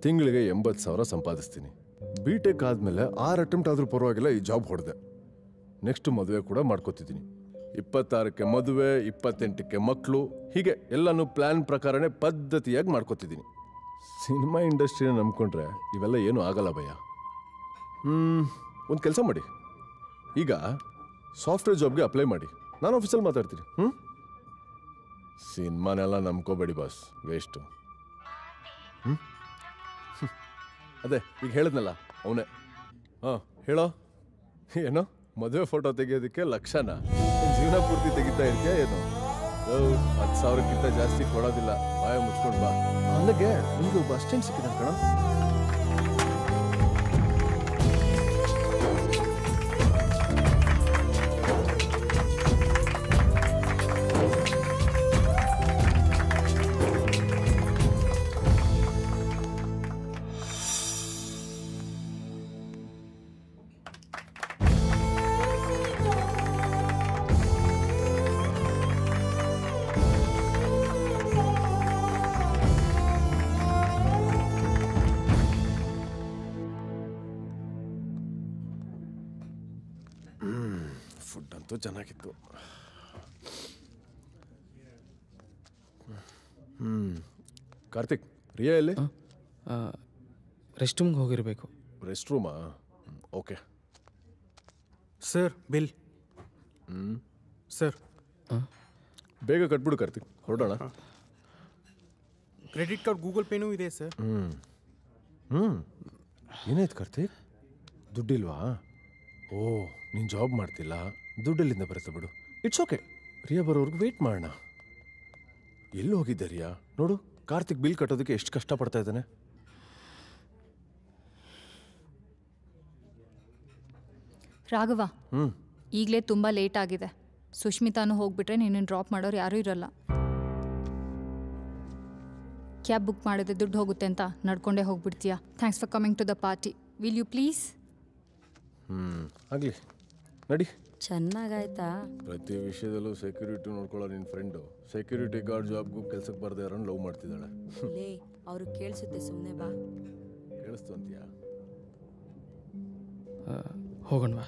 ತಿಂಗಳಿಗೆ ಎಂಬತ್ತು ಸಾವಿರ ಸಂಪಾದಿಸ್ತೀನಿ. ಬಿ ಟೆಕ್ ಆದಮೇಲೆ ಆರು ಅಟೆಂಪ್ಟ್ ಆದರೂ ಪರವಾಗಿಲ್ಲ, ಈ ಜಾಬ್ ಹೊಡೆದೆ. ನೆಕ್ಸ್ಟ್ ಮದುವೆ ಕೂಡ ಮಾಡ್ಕೋತಿದ್ದೀನಿ. ಇಪ್ಪತ್ತಾರಕ್ಕೆ ಮದುವೆ, ಇಪ್ಪತ್ತೆಂಟಕ್ಕೆ ಮಕ್ಕಳು ಹೀಗೆ ಎಲ್ಲನೂ ಪ್ಲ್ಯಾನ್ ಪ್ರಕಾರನೇ ಪದ್ಧತಿಯಾಗಿ ಮಾಡ್ಕೋತಿದ್ದೀನಿ. ಸಿನಿಮಾ ಇಂಡಸ್ಟ್ರಿನ ನಂಬ್ಕೊಂಡ್ರೆ ಇವೆಲ್ಲ ಏನೂ ಆಗಲ್ಲ ಭಯ ಹ್ಞೂ ಒಂದು ಕೆಲಸ ಮಾಡಿ. ಈಗ ಸಾಫ್ಟ್ವೇರ್ ಜಾಬ್ಗೆ ಅಪ್ಲೈ ಮಾಡಿ. ನಾನು ಆಫೀಸಲ್ಲಿ ಮಾತಾಡ್ತೀನಿ. ಹ್ಞೂ ಸಿನಿಮಾನೆಲ್ಲ ನಂಬ್ಕೋಬೇಡಿ ಬಾಸ್ ವೇಸ್ಟು ಹ್ಞೂ ಅದೇ, ಈಗ ಹೇಳಿದ್ನಲ್ಲ, ಅವನೇ. ಹಾಂ, ಹೇಳೋ? ಏನೋ? ಮದುವೆ ಫೋಟೋ ತೆಗಿಯೋದಕ್ಕೆ ಲಕ್ಷಣ. ಜೀವನ ಪೂರ್ತಿ ತೆಗಿತಾ ಇರ್ತೀಯ ಏನು? ಹತ್ತು ಸಾವಿರಕ್ಕಿಂತ ಜಾಸ್ತಿ ಕೊಡೋದಿಲ್ಲ. ಬಾಯ ಮುಚ್ಕೊಂಡು ಬಾ. ಅಲ್ಲಿಗೆ ಒಂದು ಬಸ್ ಸ್ಟ್ಯಾಂಡ್ ಸಿಕ್ಕಿದೆ ಕಣ. ಅಂತೂ ಚೆನ್ನಾಗಿತ್ತು. ಹ್ಞೂ ಕಾರ್ತಿಕ್ ರಿಯಾ ಎಲ್ಲಿ? ರೆಸ್ಟ್ ರೂಮ್ಗೆ ಹೋಗಿರಬೇಕು. ರೆಸ್ಟ್ ರೂಮಾ ಓಕೆ. Sir bill. ಹ್ಞೂ ಸರ್. ಬೇಗ ಕಟ್ಬಿಡು ಕಾರ್ತಿಕ್ ಹೊರಡೋಣ. ಕ್ರೆಡಿಟ್ ಕಾರ್ಡ್ ಗೂಗಲ್ ಪೇನೂ ಇದೆ ಸರ್. ಹ್ಞೂ ಹ್ಞೂ ಏನಾಯ್ತು ಕಾರ್ತಿಕ್? ದುಡ್ಡಿಲ್ವಾ? ಓ ನೀನು ಜಾಬ್ ಮಾಡ್ತಿಲ್ಲ? ದುಡ್ಡೆಲ್ಲಿಂದ ಬರುತ್ತೆ ಬಿಡು. ಇಟ್ಸ್ ಓಕೆ ರಿಯಾ ಬರೋರ್ಗು ವೇಟ್ ಮಾಡೋಣ. ಎಲ್ಲಿ ಹೋಗಿದ್ದೆ ರಿಯಾ? ನೋಡು ಕಾರ್ತಿಕ್ ಬಿಲ್ ಕಟ್ಟೋದಕ್ಕೆ ಎಷ್ಟು ಕಷ್ಟಪಡ್ತಾ ಇದ್ದಾನೆ. ರಾಘವ ಹ್ಞೂ ಈಗಲೇ ತುಂಬ ಲೇಟ್ ಆಗಿದೆ. ಸುಷ್ಮಿತಾನು ಹೋಗ್ಬಿಟ್ರೆ ನಿನ್ನ ಡ್ರಾಪ್ ಮಾಡೋರು ಯಾರೂ ಇರಲ್ಲ. ಕ್ಯಾಬ್ ಬುಕ್ ಮಾಡಿದ್ರೆ ದುಡ್ಡು ಹೋಗುತ್ತೆ ಅಂತ ನಡ್ಕೊಂಡೇ ಹೋಗ್ಬಿಡ್ತೀಯಾ? Thanks for coming to the party will you please ಹ್ಞೂ ಆಗಲಿ. ನಡಿ. ಚೆನ್ನಾಗಾಯ್ತಾ? ಪ್ರತಿ ವಿಷಯದಲ್ಲೂ ಸೆಕ್ಯೂರಿಟಿ ನೋಡ್ಕೊಳ್ಳೋ ನಿನ್ನ ಫ್ರೆಂಡು ಸೆಕ್ಯೂರಿಟಿ ಗಾರ್ಡ್ ಜಾಬ್ಗೂ ಕೆಲ್ಸಕ್ಕೆ ಬರದೆ ಇರೋನ್ ಲವ್ ಮಾಡ್ತಿದ್ದಾಳೆ. ಲೇ ಅವ್ರಿಗೆ ಕೇಳಿಸುತ್ತೆ ಸುಮ್ಮನೆ ಬಾ. ಕೇಳಿಸ್ತು ಅಂತೀಯಾ? ಹೋಗೋಣವಾ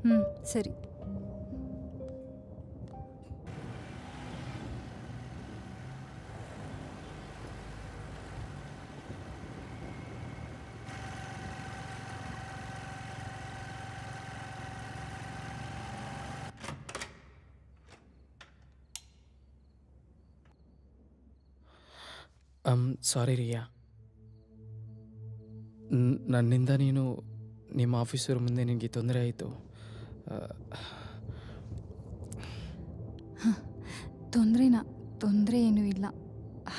ಹ್ಞೂ ಸರಿ. ಸಾರಿ ರಿಯಾ ನನ್ನಿಂದ ನೀನು ನಿಮ್ಮ ಆಫೀಸರ್ ಮುಂದೆ ನಿನಗೆ ತೊಂದರೆ ಆಯಿತು. ತೊಂದರೆನಾ ತೊಂದರೆ ಏನೂ ಇಲ್ಲ.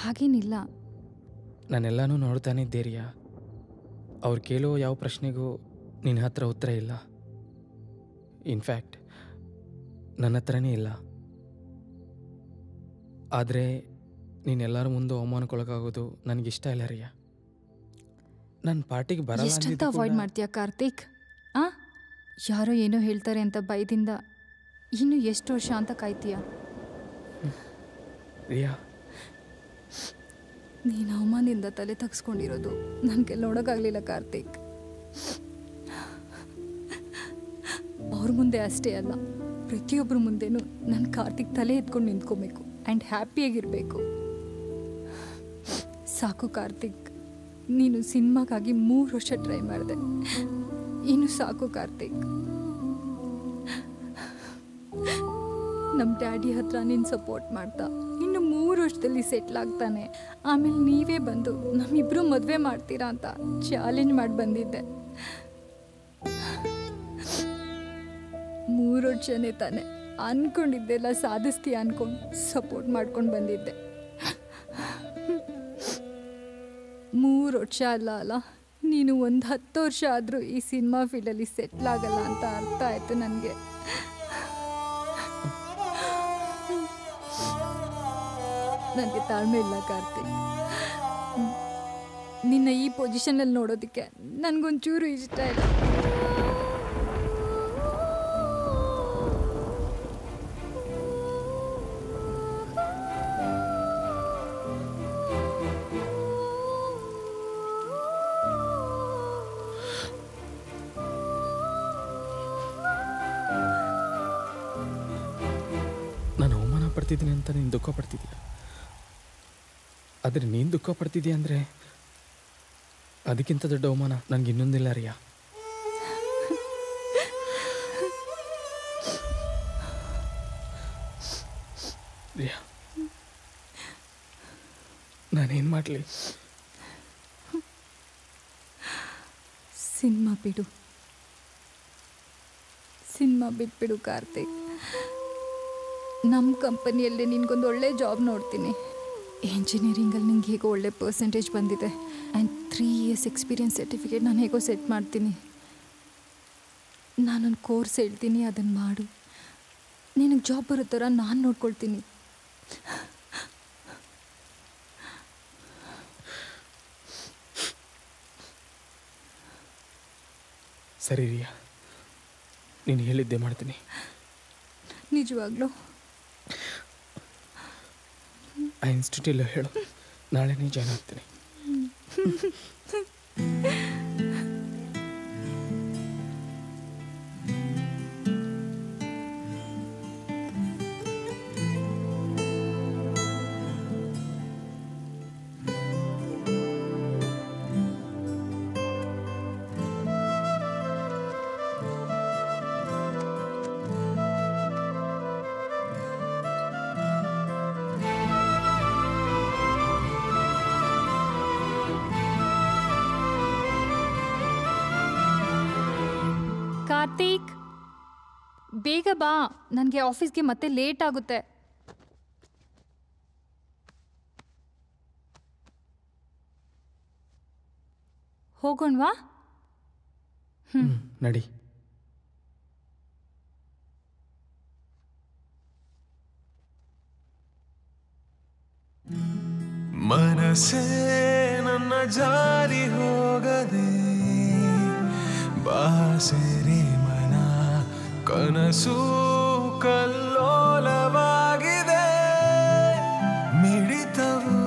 ಹಾಗೇನಿಲ್ಲ. ನಾನೆಲ್ಲನೂ ನೋಡ್ತಾನೆ ಇದ್ದೆ ರಿಯಾ ಅವ್ರು ಕೇಳೋ ಯಾವ ಪ್ರಶ್ನೆಗೂ ನಿನ್ನ ಹತ್ರ ಉತ್ತರ ಇಲ್ಲ. ಇನ್ಫ್ಯಾಕ್ಟ್ ನನ್ನ ಹತ್ರನೇ ಇಲ್ಲ. ಆದರೆ ನೀನೆಲ್ಲರ ಮುಂದೆ ಅವಮಾನಕ್ಕೊಳಗಾಗೋದು ನನಗಿಷ್ಟ ಇಲ್ಲ ರಿಯಾ. ನನ್ನ ಪಾರ್ಟಿಗೆ ಬರಲ್ಲ ಎಷ್ಟಂತ ಅಂದಿದ್ದು ಅವಾಯ್ಡ್ ಮಾಡ್ತೀಯಾ ಕಾರ್ತಿಕ್? ಆ? ಯಾರೋ ಏನೋ ಹೇಳ್ತಾರೆ ಅಂತ ಭಯದಿಂದ ಇನ್ನು ಎಷ್ಟು ವರ್ಷ ಅಂತ ಕಾಯ್ತೀಯ? ರಿಯಾ. ನೀನು ಅವಮಾನದಿಂದ ತಲೆ ತಗ್ಸ್ಕೊಂಡಿರೋದು ನನಗೆ ನೋಡೋಕ್ಕಾಗಲಿಲ್ಲ ಕಾರ್ತಿಕ್. ಅವ್ರ ಮುಂದೆ ಅಷ್ಟೇ ಅಲ್ಲ ಪ್ರತಿಯೊಬ್ಬರ ಮುಂದೆನೂ ನಾನು ಕಾರ್ತಿಕ್ ತಲೆ ಎತ್ಕೊಂಡು ನಿಂತ್ಕೊಬೇಕು ಆ್ಯಂಡ್ ಹ್ಯಾಪಿಯಾಗಿರಬೇಕು ಸಾಕು ಕಾರ್ತಿಕ್. ನೀನು ಸಿನಿಮಾಗಾಗಿ ಮೂರು ವರ್ಷ ಟ್ರೈ ಮಾಡಿದೆ. ಇನ್ನು ಸಾಕು ಕಾರ್ತಿಕ್. ನಮ್ಮ ಡ್ಯಾಡಿ ಹತ್ರ ನೀನು ಸಪೋರ್ಟ್ ಮಾಡ್ತಾ. ಇನ್ನು ಮೂರು ವರ್ಷದಲ್ಲಿ ಸೆಟ್ಲ್ ಆಗ್ತಾನೆ. ಆಮೇಲೆ ನೀವೇ ಬಂದು ನಮ್ಮಿಬ್ರು ಮದುವೆ ಮಾಡ್ತೀರಾ ಅಂತ ಚಾಲೆಂಜ್ ಮಾಡಿ ಬಂದಿದ್ದೆ. ಮೂರು ವರ್ಷನೇ ತಾನೆ. ಅನ್ಕೊಂಡಿದ್ದೆಲ್ಲ ಸಾಧಿಸ್ತೀಯ ಅನ್ಕೊಂಡು ಸಪೋರ್ಟ್ ಮಾಡ್ಕೊಂಡು ಬಂದಿದ್ದೆ. ಮೂರು ವರ್ಷ ಅಲ್ಲ ಅಲ್ಲ, ನೀನು ಒಂದು ಹತ್ತು ವರ್ಷ ಆದರೂ ಈ ಸಿನಿಮಾ ಫೀಲ್ಡಲ್ಲಿ ಸೆಟ್ಲ್ ಆಗಲ್ಲ ಅಂತ ಅರ್ಥ ಆಯಿತು ನನಗೆ. ನನಗೆ ತಾಳ್ಮೆ ಇಲ್ಲ ಕಾರ್ತಿಕ್. ನಿನ್ನ ಈ ಪೊಸಿಷನಲ್ಲಿ ನೋಡೋದಕ್ಕೆ ನನಗೊಂಚೂರು ಇಷ್ಟ ಇಲ್ಲ. ಅವಮಾನ ಪಡ್ತಿದ್ದೀನಿ ಅಂತ ನೀನು ದುಃಖ ಪಡ್ತಿದ್ದೀಯ? ಆದರೆ ನೀನು ದುಃಖ ಪಡ್ತಿದ್ದೀಯ ಅಂದರೆ ಅದಕ್ಕಿಂತ ದೊಡ್ಡ ಅವಮಾನ ನನಗೆ ಇನ್ನೊಂದಿಲ್ಲ ರಿಯಾ. ರಿಯಾ, ನಾನೇನು ಮಾಡಲಿ? ಸಿನಿಮಾ ಬಿಡು. ಸಿನಿಮಾ ಬಿಟ್ಬಿಡು ಕಾರ್ತಿಕ್. ನಮ್ಮ ಕಂಪನಿಯಲ್ಲಿ ನಿನಗೊಂದು ಒಳ್ಳೆ ಜಾಬ್ ನೋಡ್ತೀನಿ. ಇಂಜಿನಿಯರಿಂಗಲ್ಲಿ ನಿಂಗೆ ಹೇಗೋ ಒಳ್ಳೆ ಪರ್ಸೆಂಟೇಜ್ ಬಂದಿದೆ. And three years experience certificate ನಾನು ಹೇಗೋ ಸೆಟ್ ಮಾಡ್ತೀನಿ. ನಾನೊಂದು ಕೋರ್ಸ್ ಹೇಳ್ತೀನಿ ಅದನ್ನು ಮಾಡು. ನಿನಗೆ ಜಾಬ್ ಬರೋ ಥರ ನಾನು ನೋಡ್ಕೊಳ್ತೀನಿ. ಸರಿ ರಿಯಾ ನೀನು ಹೇಳಿದ್ದೆ ಮಾಡ್ತೀನಿ. ನಿಜವಾಗ್ಲೂ. ಆ ಇನ್ಸ್ಟಿಟ್ಯೂಟಲ್ಲಿ ಹೇಳು. ನಾಳೆನೇ ಜಾಯ್ನ್ ಆಗ್ತೀನಿ. ಕಾರ್ತಿಕ್ ಬೇಗ ಬಾ. ನನಗೆ ಆಫೀಸ್ಗೆ ಮತ್ತೆ ಲೇಟ್ ಆಗುತ್ತೆ. ಹೋಗೋಣವಾ? ಹ್ಮ್ ನಡಿ. ಮನಸ್ಸೇ ನನ್ನ ಜಾರಿ ಹೋಗದೆ ಬಾಸೆರೆ ಕನಸು ಕಲ್ಲೋಲವಾಗಿದೆ, ಮಿಡಿತವು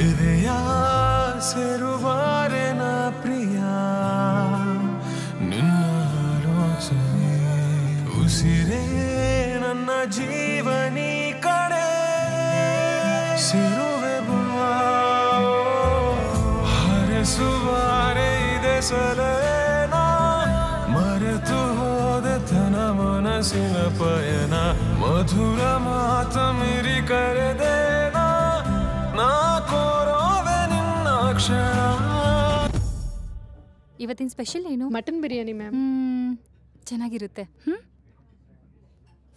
ಎದೆಯ ಸೆರುವಾರೆನ ಪ್ರಿಯ, ನಿನ್ನ ಆಲೋಚನೆ ಉಸಿರೇ ನನ್ನ ಜೀವನಿ ಕಡೆ ಸಿರುವೆ ಹರಸುವಾರೆ ಇದೆ ಸಲೇನ ಮನಸ್ಸಿನ ಪಯನ ಮಧುರ ಮಾತ ಮಿರಿ ಕರೆದೇನ ನಾ ಕೋರೋವೆ ನಿನ್ನ ಕ್ಷಣ. ಇವತ್ತಿನ ಸ್ಪೆಷಲ್ ಏನು? ಮಟನ್ ಬಿರಿಯಾನಿ ಮ್ಯಾಮ್ ಚೆನ್ನಾಗಿರುತ್ತೆ. ಹ್ಞೂ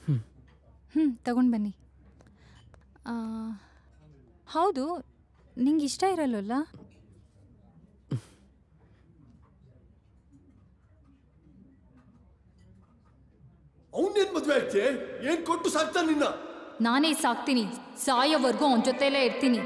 ಹ್ಞೂ ತಗೊಂಡು ಬನ್ನಿ. ಆ, ಹೌದು ನಿಂಗೆ ಇಷ್ಟ ಇರಲ್ವಲ್ಲ? ಅವನೇನ್ ಮದ್ವೆ ಆಗ್ತೀಯ? ಏನ್ ಕೊಟ್ಟು ಸಾಕ್ತಾನ ನಿನ್ನ? ನಾನೇ ಸಾಕ್ತೀನಿ. ಸಾಯೋವರೆಗೂ ಅವನ ಜೊತೆಲೇ ಇರ್ತೀನಿ.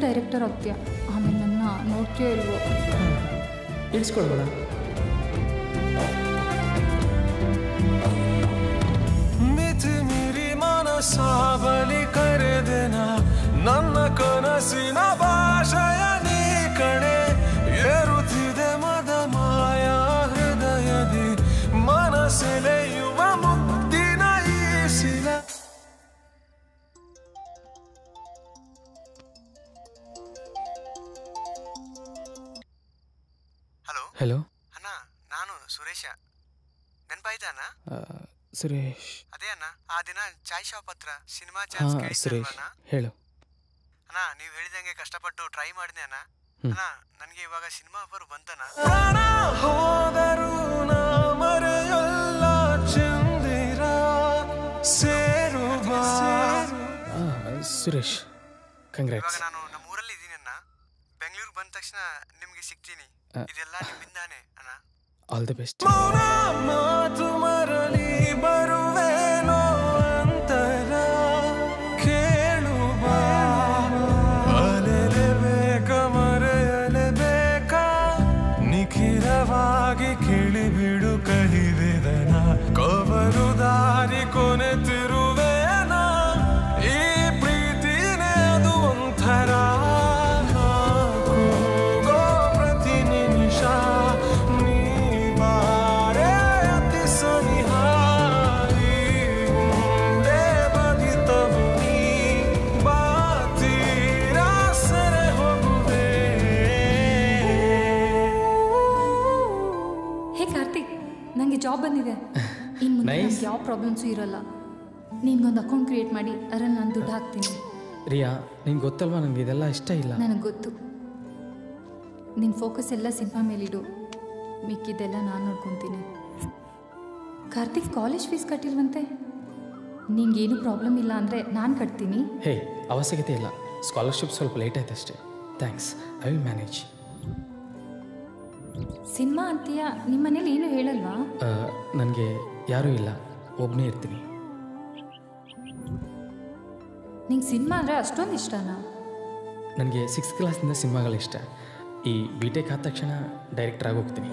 ಡೈರೆಕ್ಟರ್ ಆಗ್ತೀಯ ಆಮೇಲೆ ನನ್ನ ನೋಡ್ತೀಯೋ ಇಲ್ವೋ? ಇಳಿಸ್ಕೊಳ್ಬೇಡ ಸುರೇಶ್. ಅದೇ ಅಣ್ಣ ಆ ದಿನ ಚಾಯ್ ಶಾಪ್ ಹತ್ರ ಸಿನಿಮಾ ಚಾನ್ಸ್ ಸುರೇಶ್. ಹೇಳು. ಅಣ್ಣ ನೀವು ಹೇಳಿದಂಗೆ ಕಷ್ಟಪಟ್ಟು ಟ್ರೈ ಮಾಡಿದೆ ಅಣ್ಣ. ಅಣ್ಣ ನನಗೆ ಇವಾಗ ಸಿನಿಮಾ ಆಫರ್ ಬಂತಣ್ಣ. ಹೋದರೂ ನಾ ಮರೆಯಲ್ಲ ಚಂದಿರ ಸೇರು ಬಾ ಆ, ಸುರೇಶ್ ಕಂಗ್ರಾಟ್ಸ್ ಇವಾಗ ನಾನು ನಮ್ಮ ಊರಲ್ಲಿ ಇದ್ದೀನಿ ಅಣ್ಣ. ಬೆಂಗಳೂರಿಗೆ ಬಂದ ತಕ್ಷಣ ನಿಮಗೆ ಸಿಗ್ತೀನಿ. ಇದೆಲ್ಲ ನಿಮ್ಮಿಂದಾನೆ ಅಣ್ಣ. ಆಲ್ ದಿ ಬೆಸ್ಟ್ ಜಾಬ್ ಬಂದಿದೆ. ಇನ್ನು ಮುಂದೆ. ನಮ್ಗೆ ಯಾವ ಪ್ರಾಬ್ಲಮ್ಸು ಇರಲ್ಲ. ನಿನ್ಗೊಂದು ಅಕೌಂಟ್ ಕ್ರಿಯೇಟ್ ಮಾಡಿ ಅದ್ರಲ್ಲಿ ನಾನು ದುಡ್ಡು ಹಾಕ್ತೀನಿ. ರಿಯಾ ನಿಂಗೆ ಗೊತ್ತಲ್ವಾ ನನಗೆ ಇದೆಲ್ಲ ಇಷ್ಟ ಇಲ್ಲ? ನನಗೆ ಗೊತ್ತು. ನಿನ್ನ ಫೋಕಸ್ ಎಲ್ಲ ಸಿನಿಮಾ ಮೇಲಿಡು. ಮಿಕ್ಕಿದ್ದೆಲ್ಲ ನಾನು ನೋಡ್ಕೊತೀನಿ. ಕಾರ್ತಿಕ್ ಕಾಲೇಜ್ ಫೀಸ್ ಕಟ್ಟಿಲ್ವಂತೆ? ನಿಂಗೇನು ಪ್ರಾಬ್ಲಮ್ ಇಲ್ಲ ಅಂದರೆ ನಾನು ಕಟ್ತೀನಿ. ಹೇ ಅವಶ್ಯಕತೆ ಇಲ್ಲ. ಸ್ಕಾಲರ್ಶಿಪ್ ಸ್ವಲ್ಪ ಲೇಟ್ ಆಯ್ತು ಅಷ್ಟೇ thanks I will manage cinema ಅಂತೀಯ ನಿಮ್ಮ ಮನೇಲಿ ಏನು ಹೇಳಲ್ವಾ? ನನಗೆ ಯಾರೂ ಇಲ್ಲ. ಒಬ್ಬನೇ ಇರ್ತೀನಿ. ನಿಂಗೆ ಸಿನಿಮಾ ಅಂದರೆ ಅಷ್ಟೊಂದು ಇಷ್ಟನಾ? ನನಗೆ ಸಿಕ್ಸ್ತ್ ಕ್ಲಾಸಿಂದ ಸಿನಿಮಾಗಳು ಇಷ್ಟ ಈ ಬಿ ಟೆಕ್ ಆದ ತಕ್ಷಣ ಡೈರೆಕ್ಟರ್ ಆಗಿ ಹೋಗ್ತೀನಿ.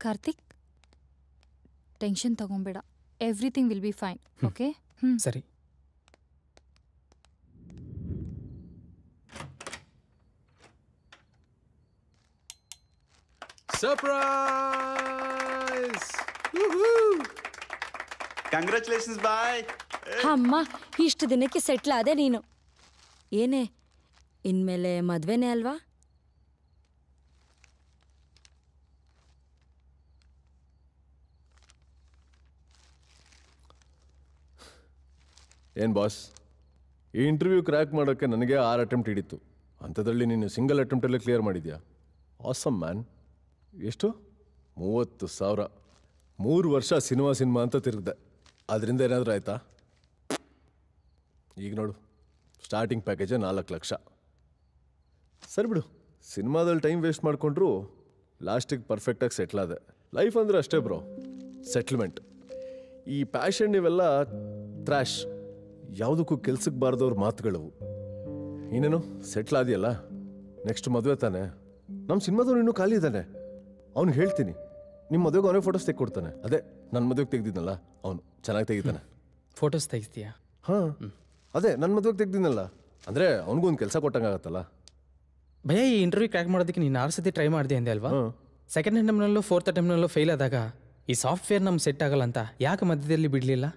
Karthik tension ತಗೊಂಬೇಡ everything will be fine okay ಹ್ಞೂ ಸರಿ. ಸರ್ಪ್ರೈಸ್ ಕಂಗ್ರ್ಯಾಚುಲೇಷನ್ಸ್ ಬಾಯ್ ಅಮ್ಮ ಇಷ್ಟು ದಿನಕ್ಕೆ ಸೆಟ್ಲ್ ಆದೆ ನೀನು. ಏನೇ ಇನ್ಮೇಲೆ ಮದುವೆನೇ ಅಲ್ವಾ? ಏನು ಬಾಸ್? ಈ ಇಂಟರ್ವ್ಯೂ ಕ್ರ್ಯಾಕ್ ಮಾಡೋಕ್ಕೆ ನನಗೆ ಆರು ಅಟೆಂಪ್ಟ್ ಹಿಡಿತು. ಅಂಥದ್ರಲ್ಲಿ ನೀನು ಸಿಂಗಲ್ ಅಟೆಂಪ್ಟಲ್ಲೇ ಕ್ಲಿಯರ್ ಮಾಡಿದ್ಯಾ? ಆಸಮ್ ಮ್ಯಾನ್ ಎಷ್ಟು? ಮೂವತ್ತು ಸಾವಿರ. ಮೂರು ವರ್ಷ ಸಿನಿಮಾ ಸಿನಿಮಾ ಅಂತ ತಿರುಗಿದೆ. ಅದರಿಂದ ಏನಾದರೂ ಆಯಿತಾ? ಈಗ ನೋಡು. ಸ್ಟಾರ್ಟಿಂಗ್ ಪ್ಯಾಕೇಜೇ ನಾಲ್ಕು ಲಕ್ಷ. ಸರಿ ಬಿಡು. ಸಿನಿಮಾದಲ್ಲಿ ಟೈಮ್ ವೇಸ್ಟ್ ಮಾಡಿಕೊಂಡ್ರು ಲಾಸ್ಟಿಗೆ ಪರ್ಫೆಕ್ಟಾಗಿ ಸೆಟ್ಲ್ ಆದೆ. ಲೈಫ್ ಅಂದರೆ ಅಷ್ಟೇ ಬ್ರೋ ಸೆಟ್ಲ್ಮೆಂಟ್ ಈ ಪ್ಯಾಷನ್ ಇವೆಲ್ಲ ಟ್ರ್ಯಾಶ್ ಯಾವುದಕ್ಕೂ ಕೆಲ್ಸಕ್ಕೆ ಬಾರ್ದವ್ರ ಮಾತುಗಳು ಇನ್ನೇನು ಸೆಟ್ಲ್ ಆದಿಯಲ್ಲ? ನೆಕ್ಸ್ಟ್ ಮದುವೆ ತಾನೆ. ನಮ್ಮ ಸಿನಿಮಾದವ್ರು ಇನ್ನೂ ಖಾಲಿ ಇದ್ದಾನೆ ಅವ್ನು ಹೇಳ್ತೀನಿ. ನಿಮ್ಮ ಮದುವೆಗೆ ಅವನೇ ಫೋಟೋಸ್ ತೆಗೆಕೊಡ್ತಾನೆ. ಅದೇ ನನ್ನ ಮದುವೆಗೆ ತೆಗ್ದಿದ್ನಲ್ಲ? ಅವನು ಚೆನ್ನಾಗಿ ತೆಗಿತಾನೆ. ಫೋಟೋಸ್ ತೆಗಿತೀಯಾ ಹಾಂ. ಅದೇ ನನ್ನ ಮದುವೆಗೆ ತೆಗ್ದಿದ್ನಲ್ಲ? ಅಂದರೆ ಅವನಿಗೂ ಒಂದು ಕೆಲಸ ಕೊಟ್ಟಂಗಾಗತ್ತಲ್ಲ ಭಯ ಈ ಇಂಟರ್ವ್ಯೂ ಕ್ರ್ಯಾಕ್ ಮಾಡೋದಕ್ಕೆ ನೀನು ಆರು ಸತಿ ಟ್ರೈ ಮಾಡಿದೆ ಅಂದೆ ಅಲ್ವಾ? ಸೆಕೆಂಡ್ ಅಟೆಂಪ್ಟ್ನಲ್ಲೂ ಫೋರ್ತ್ ಅಟೆಂಪ್ಟ್ನಲ್ಲೂ ಫೇಲ್ ಆದಾಗ ಈ ಸಾಫ್ಟ್ವೇರ್ ನಮ್ಗೆ ಸೆಟ್ ಆಗಲ್ಲ ಅಂತ ಯಾಕೆ ಮಧ್ಯದಲ್ಲಿ ಬಿಡಲಿಲ್ಲ?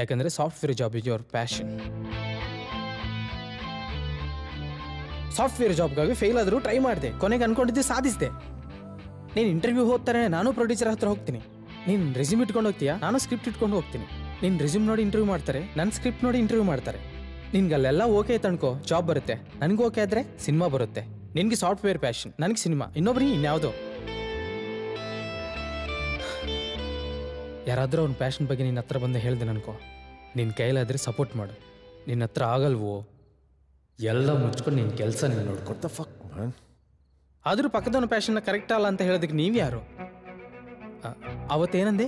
ಯಾಕಂದರೆ software job is your passion software ಜಾಬ್ಗಾಗಿ fail ಆದರೂ ಟ್ರೈ ಮಾಡಿದೆ, ಕೊನೆಗೆ ಅನ್ಕೊಂಡಿದ್ದೆ ಸಾಧಿಸಿದೆ. ನೀನು ಇಂಟರ್ವ್ಯೂ ಹೋಗ್ತಾರೆ ನಾನು ಪ್ರೊಡ್ಯೂಸರ್ ಹತ್ರ ಹೋಗ್ತೀನಿ. ನೀನು ರೆಸ್ಯೂಮ್ ಇಟ್ಕೊಂಡು ಹೋಗ್ತೀಯಾ? ನಾನು ಸ್ಕ್ರಿಪ್ಟ್ ಇಟ್ಕೊಂಡು ಹೋಗ್ತೀನಿ. ನಿನ್ ರೆಸ್ಯೂಮ್ ನೋಡಿ ಇಂಟರ್ವ್ಯೂ ಮಾಡ್ತಾರೆ ನನ್ನ ಸ್ಕ್ರಿಪ್ಟ್ ನೋಡಿ ಇಂಟರ್ವ್ಯೂ ಮಾಡ್ತಾರೆ. ನಿನ್ಗೆ ಅಲ್ಲೆಲ್ಲ ಓಕೆ ತಣ್ಕೋ ಜಾಬ್ ಬರುತ್ತೆ. ನನಗೆ ಓಕೆ ಆದರೆ ಸಿನಿಮಾ ಬರುತ್ತೆ. ನಿನಗೆ ಸಾಫ್ಟ್ವೇರ್ ಪ್ಯಾಷನ್ ನನಗೆ ಸಿನಿಮಾ, ಇನ್ನೊಬ್ರಿಗೆ ಇನ್ಯಾವುದೋ. ಯಾರಾದರೂ ಅವ್ನ ಪ್ಯಾಷನ್ ಬಗ್ಗೆ ನಿನ್ನ ಹತ್ರ ಬಂದು ಹೇಳಿದೆ ಅನ್ಕೋ ನಿನ್ನ ಕೈಲಾದರೆ ಸಪೋರ್ಟ್ ಮಾಡು. ನಿನ್ನ ಹತ್ರ ಆಗಲ್ವೋ? ಎಲ್ಲ ಮುಚ್ಕೊಂಡು ನಿನ್ನ ಕೆಲಸ ನೀನು ನೋಡ್ಕೊಡ್ತಾ ಫಕ್ ಆದರೂ ಪಕ್ಕದವನ ಪ್ಯಾಷನ್ನ ಕರೆಕ್ಟ್ ಅಲ್ಲ ಅಂತ ಹೇಳೋದಕ್ಕೆ ನೀವು ಯಾರು? ಅವತ್ತೇನಂದೆ?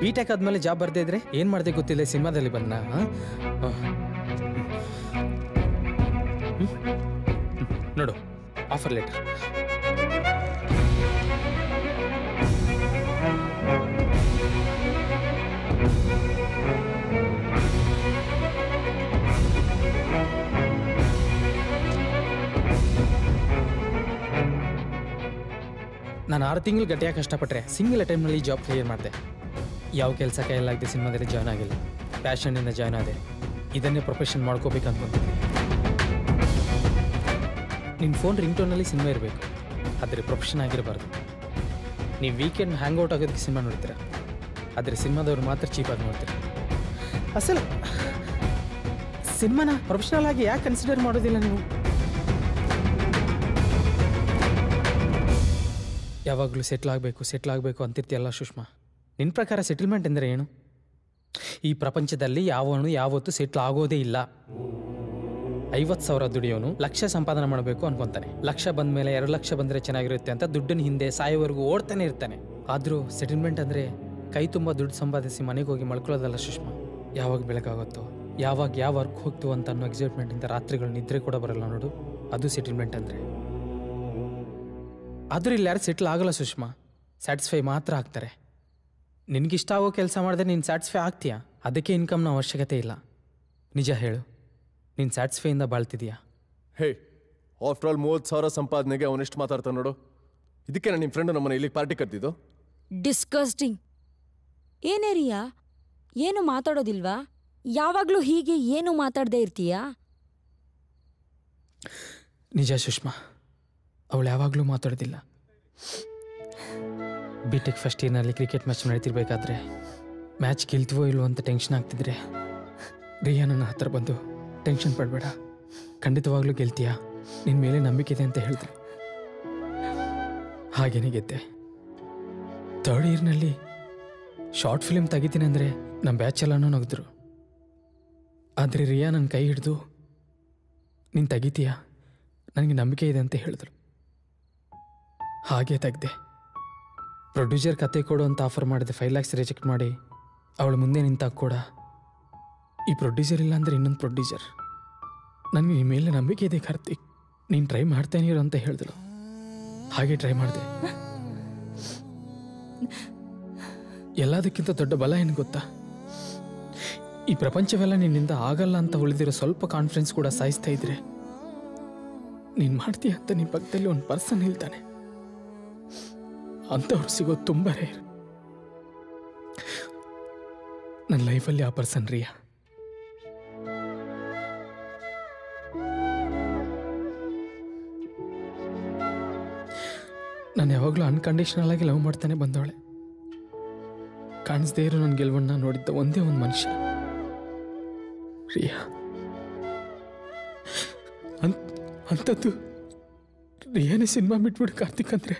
ಬಿ ಟೆಕ್ ಆದ್ಮೇಲೆ ಜಾಬ್ ಬರ್ದೇ ಇದ್ರೆ ಏನು ಮಾಡಿದೆ ಗೊತ್ತಿಲ್ಲ ಸಿನಿಮಾದಲ್ಲಿ ಬಂದ ನೋಡು ಆಫರ್ ಲೆಟರ್ ನಾನು ಆರು ತಿಂಗಳು ಗಟ್ಟಿಯಾಗಿ ಕಷ್ಟಪಟ್ಟರೆ ಸಿಂಗಲ್ ಟೈಮ್ನಲ್ಲಿ ಜಾಬ್ ಕ್ಲಿಯರ್ ಮಾಡಿದೆ. ಯಾವ ಕೆಲಸ ಕೈಯಲ್ಲಾಗದೆ ಸಿನಿಮಾದಲ್ಲಿ ಜಾಯ್ನ್ ಆಗಿಲ್ಲ. ಪ್ಯಾಷನಿಂದ ಜಾಯ್ನ್ ಆದೆ. ಇದನ್ನೇ ಪ್ರೊಫೆಷನ್ ಮಾಡ್ಕೋಬೇಕು ಅನ್ಕೊಂತೀನಿ ನಿನ್ನ ಫೋನ್ ರಿಂಗ್ ಟೋನಲ್ಲಿ ಸಿನಿಮಾ ಇರಬೇಕು. ಆದರೆ ಪ್ರೊಫೆಷನ್ ಆಗಿರಬಾರ್ದು. ನೀವು ವೀಕೆಂಡ್ ಹ್ಯಾಂಗ್ ಔಟ್ ಆಗೋದಕ್ಕೆ ಸಿನಿಮಾ ನೋಡ್ತೀರ? ಆದರೆ ಸಿನಿಮಾದವ್ರು ಮಾತ್ರ ಚೀಪಾಗಿ ನೋಡ್ತೀರ? ಅಸಲು, ಸಿನಿಮಾನ ಪ್ರೊಫೆಷನಲ್ ಆಗಿ ಯಾಕೆ ಕನ್ಸಿಡರ್ ಮಾಡೋದಿಲ್ಲ ನೀವು? ಯಾವಾಗಲೂ ಸೆಟ್ಲ್ ಆಗಬೇಕು ಸೆಟ್ಲ್ ಆಗಬೇಕು ಅಂತಿರ್ತೀಯಲ್ಲ ಸುಷ್ಮಾ? ನಿನ್ನ ಪ್ರಕಾರ ಸೆಟಲ್ಮೆಂಟ್ ಎಂದರೆ ಏನು? ಈ ಪ್ರಪಂಚದಲ್ಲಿ ಯಾವನು ಯಾವತ್ತೂ ಸೆಟ್ಲ್ ಆಗೋದೇ ಇಲ್ಲ. ಐವತ್ತು ಸಾವಿರ ದುಡಿಯೋನು ಲಕ್ಷ ಸಂಪಾದನೆ ಮಾಡಬೇಕು ಅನ್ಕೊಂತಾನೆ. ಲಕ್ಷ ಬಂದ ಮೇಲೆ ಎರಡು ಲಕ್ಷ ಬಂದರೆ ಚೆನ್ನಾಗಿರುತ್ತೆ ಅಂತ ದುಡ್ಡಿನ ಹಿಂದೆ ಸಾಯೋವರೆಗೂ ಓಡ್ತಾನೆ ಇರ್ತಾನೆ. ಆದರೂ ಸೆಟಲ್ಮೆಂಟ್ ಅಂದರೆ ಕೈ ತುಂಬ ದುಡ್ಡು ಸಂಪಾದಿಸಿ ಮನೆಗೆ ಹೋಗಿ ಮಲ್ಕೊಳ್ಳೋದಲ್ಲ ಸುಷ್ಮಾ? ಯಾವಾಗ ಬೆಳಕಾಗುತ್ತೋ, ಯಾವಾಗ ಯಾವ ವರ್ಕ್ ಹೋಗ್ತು ಅಂತ ಅನ್ನೋ ಎಕ್ಸೈಟ್ಮೆಂಟಿಂದ ರಾತ್ರಿಗಳು ನಿದ್ರೆ ಕೂಡ ಬರಲ್ಲ ನೋಡು. ಅದು ಸೆಟಲ್ಮೆಂಟ್ ಅಂದರೆ. ಆದರೂ ಇಲ್ಲಿ ಯಾರು ಸೆಟ್ಲ್ ಆಗಲ್ಲ ಸುಷ್ಮಾ. ಸ್ಯಾಟಿಸ್ಫೈ ಮಾತ್ರ ಆಗ್ತಾರೆ. ನಿನಗಿಷ್ಟ ಆಗೋ ಕೆಲಸ ಮಾಡಿದ್ರೆ ನೀನು ಸ್ಯಾಟಿಸ್ಫೈ ಆಗ್ತೀಯಾ? ಅದಕ್ಕೆ ಇನ್ಕಮ್ನ ಅವಶ್ಯಕತೆ ಇಲ್ಲ. ನಿಜ ಹೇಳು. ನೀನು ಸ್ಯಾಟಿಸ್ಫೈಯಿಂದ ಬಾಳ್ತಿದೀಯಾ? ಹೇ ಆಫ್ಟರ್ ಆಲ್ ಮೂವತ್ತು ಸಾವಿರ ಸಂಪಾದನೆಗೆ ಅವನೆಷ್ಟು ಮಾತಾಡ್ತಾನೆ ನೋಡು. ಇದಕ್ಕೆ ನಾನು ನಿಮ್ಮ ಫ್ರೆಂಡ್ ನಮ್ಮನೆ ಇಲ್ಲಿಗೆ ಪಾರ್ಟಿ ಕರೆದಿದ್ದು ಡಿಸ್ಕಸ್ಟಿಂಗ್ ಏನೇ ರಿಯಾ ಏನು ಮಾತಾಡೋದಿಲ್ವಾ? ಯಾವಾಗಲೂ ಹೀಗೆ ಏನು ಮಾತಾಡದೇ ಇರ್ತೀಯಾ? ನಿಜ ಸುಷ್ಮಾ. ಅವಳು ಯಾವಾಗಲೂ ಮಾತಾಡೋದಿಲ್ಲ. ಬಿ ಟೆಕ್ ಫಸ್ಟ್ ಇಯರ್ನಲ್ಲಿ ಕ್ರಿಕೆಟ್ ಮ್ಯಾಚ್ ನಡೀತಿರ್ಬೇಕಾದ್ರೆ ಮ್ಯಾಚ್ ಗೆಲ್ತೀವೋ ಇಲ್ವೋ ಅಂತ ಟೆನ್ಷನ್ ಆಗ್ತಿದ್ರೆ ರಿಯಾ ನನ್ನ ಹತ್ರ ಬಂದು ಟೆನ್ಷನ್ ಪಡಬೇಡ. ಖಂಡಿತವಾಗ್ಲೂ ಗೆಲ್ತೀಯಾ? ನಿನ್ನ ಮೇಲೆ ನಂಬಿಕೆ ಇದೆ ಅಂತ ಹೇಳಿದ್ರು ಹಾಗೇನೆ ಗೆದ್ದೆ. ಥರ್ಡ್ ಇಯರ್ನಲ್ಲಿ ಶಾರ್ಟ್ ಫಿಲ್ಮ್ ತೆಗಿತೀನಿ ಅಂದರೆ ನಮ್ಮ ಬ್ಯಾಚ್ ಎಲ್ಲನೂ ನಗದ್ರು. ಆದರೆ ರಿಯಾ ನನ್ನ ಕೈ ಹಿಡಿದು, ನೀನು ತೆಗಿತೀಯಾ? ನನಗೆ ನಂಬಿಕೆ ಇದೆ ಅಂತ ಹೇಳಿದ್ರು. ಹಾಗೆ ತೆಗ್ದೆ. ಪ್ರೊಡ್ಯೂಸರ್ ಕತೆ ಕೊಡು ಅಂತ ಆಫರ್ ಮಾಡಿದೆ ಫೈವ್ ಲ್ಯಾಕ್ಸ್ ರಿಜೆಕ್ಟ್ ಮಾಡಿ. ಅವಳು ಮುಂದೆ ನಿಂತಾಗ ಕೂಡ, ಈ ಪ್ರೊಡ್ಯೂಸರ್ ಇಲ್ಲ ಅಂದರೆ ಇನ್ನೊಂದು ಪ್ರೊಡ್ಯೂಸರ್. ನನಗೆ ಈ ಮೇಲೆ ನಂಬಿಕೆ ಇದೆ ಕಾರ್ತಿಕ್. ನೀನು ಟ್ರೈ ಮಾಡ್ತೇನೆ ಅಂತ ಹೇಳಿದ್ರು ಹಾಗೆ ಟ್ರೈ ಮಾಡಿದೆ. ಎಲ್ಲದಕ್ಕಿಂತ ದೊಡ್ಡ ಬಲ ಏನು ಗೊತ್ತಾ? ಈ ಪ್ರಪಂಚವೆಲ್ಲ ನಿನ್ನಿಂದ ಆಗಲ್ಲ ಅಂತ ಉಳಿದಿರೋ ಸ್ವಲ್ಪ ಕಾನ್ಫಿಡೆನ್ಸ್ ಕೂಡ ಸಾಯಿಸ್ತಾ ಇದ್ರೆ, ನೀನು ಮಾಡ್ತೀಯ ಅಂತ ನಿನ್ನ ಪಕ್ಕದಲ್ಲಿ ಒಂದು ಪರ್ಸನ್ ನಿಲ್ತಾನೆ ಅಂಥವ್ರು ಸಿಗೋದು ತುಂಬ ರೇರ್ ನನ್ನ ಲೈಫಲ್ಲಿ ಆ ಪರ್ಸನ್ ರಿಯಾ. ನಾನು ಯಾವಾಗಲೂ ಅನ್ಕಂಡೀಷನಲ್ ಆಗಿ ಲವ್ ಮಾಡ್ತಾನೆ ಬಂದವಳೆ. ಕಾಣಿಸ್ದೇ ಇರೋ ನನ್ನ ಗೆಲುವನ್ನ ನೋಡಿದ್ದ ಒಂದೇ ಒಂದು ಮನುಷ್ಯ. ರಿಯಾ. ಅಂಥದ್ದು ರಿಯಾನೇ ಸಿನಿಮಾ ಬಿಟ್ಬಿಡು ಕಾರ್ತಿಕ್ ಅಂದ್ರೆ.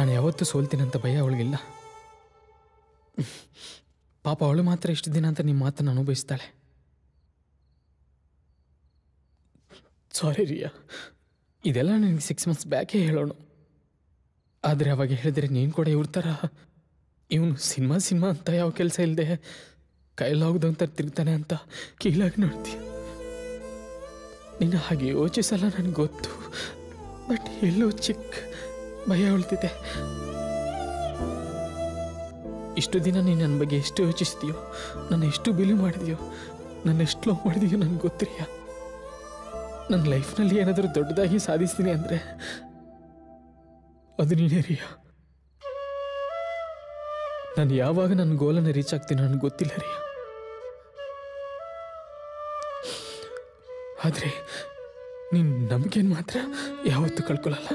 ನಾನು ಯಾವತ್ತೂ ಸೋಲ್ತೀನಂತ ಭಯ ಅವಳಿಗಿಲ್ಲ. ಪಾಪ ಅವಳು ಮಾತ್ರ ಇಷ್ಟು ದಿನ ಅಂತ ನಿಮ್ಮ ಮಾತನ್ನು ಅನುಭವಿಸ್ತಾಳೆ. ಸಾರಿ ರಿಯಾ. ಇದೆಲ್ಲ ನನಗೆ ಸಿಕ್ಸ್ ಮಂತ್ಸ್ ಬ್ಯಾಕೇ ಹೇಳೋಣ. ಆದರೆ ಅವಾಗ ಹೇಳಿದ್ರೆ ನೀನು ಕೂಡ ಇವ್ರ ಥರ ಇವನು ಸಿನಿಮಾ ಸಿನಿಮಾ ಅಂತ ಯಾವ ಕೆಲಸ ಇಲ್ಲದೆ ಕೈಲಾಗ್ದಂತ ತಿರ್ತಾನೆ ಅಂತ ಕೀಳಾಗಿ ನೋಡ್ತೀಯ. ನಿನ್ನ ಹಾಗೆ ಯೋಚಿಸಲ್ಲ ನನಗೆ ಗೊತ್ತು. ಬಟ್ ಎಲ್ಲೋ ಚಿಕ್ಕ ಭಯ ಉಳ್ತಿದೆ. ಇಷ್ಟು ದಿನ ನೀನು ನನ್ನ ಬಗ್ಗೆ ಎಷ್ಟು ಯೋಚಿಸ್ತೀಯೋ ನಾನು ಎಷ್ಟು ಬಿಲಿ ಮಾಡಿದೆಯೋ, ನನ್ನ ಎಷ್ಟು ಲವ್ ಮಾಡಿದೆಯೋ ನನಗೆ ಗೊತ್ತಿರಿಯ ನನ್ನ ಲೈಫ್ನಲ್ಲಿ ಏನಾದರೂ ದೊಡ್ಡದಾಗಿ ಸಾಧಿಸ್ತೀನಿ ಅಂದರೆ ಅದು ನೀನೇ ರಿಯಾ. ನಾನು ಯಾವಾಗ ನನ್ನ ಗೋಲನ್ನು ರೀಚ್ ಆಗ್ತೀನಿ ನನಗೆ ಗೊತ್ತಿಲ್ಲ ರಿಯಾ. ಆದರೆ ನೀನು ನಂಬಿಕೆಯನ್ನು ಮಾತ್ರ ಯಾವತ್ತೂ ಕಳ್ಕೊಳ್ಳಲ್ಲ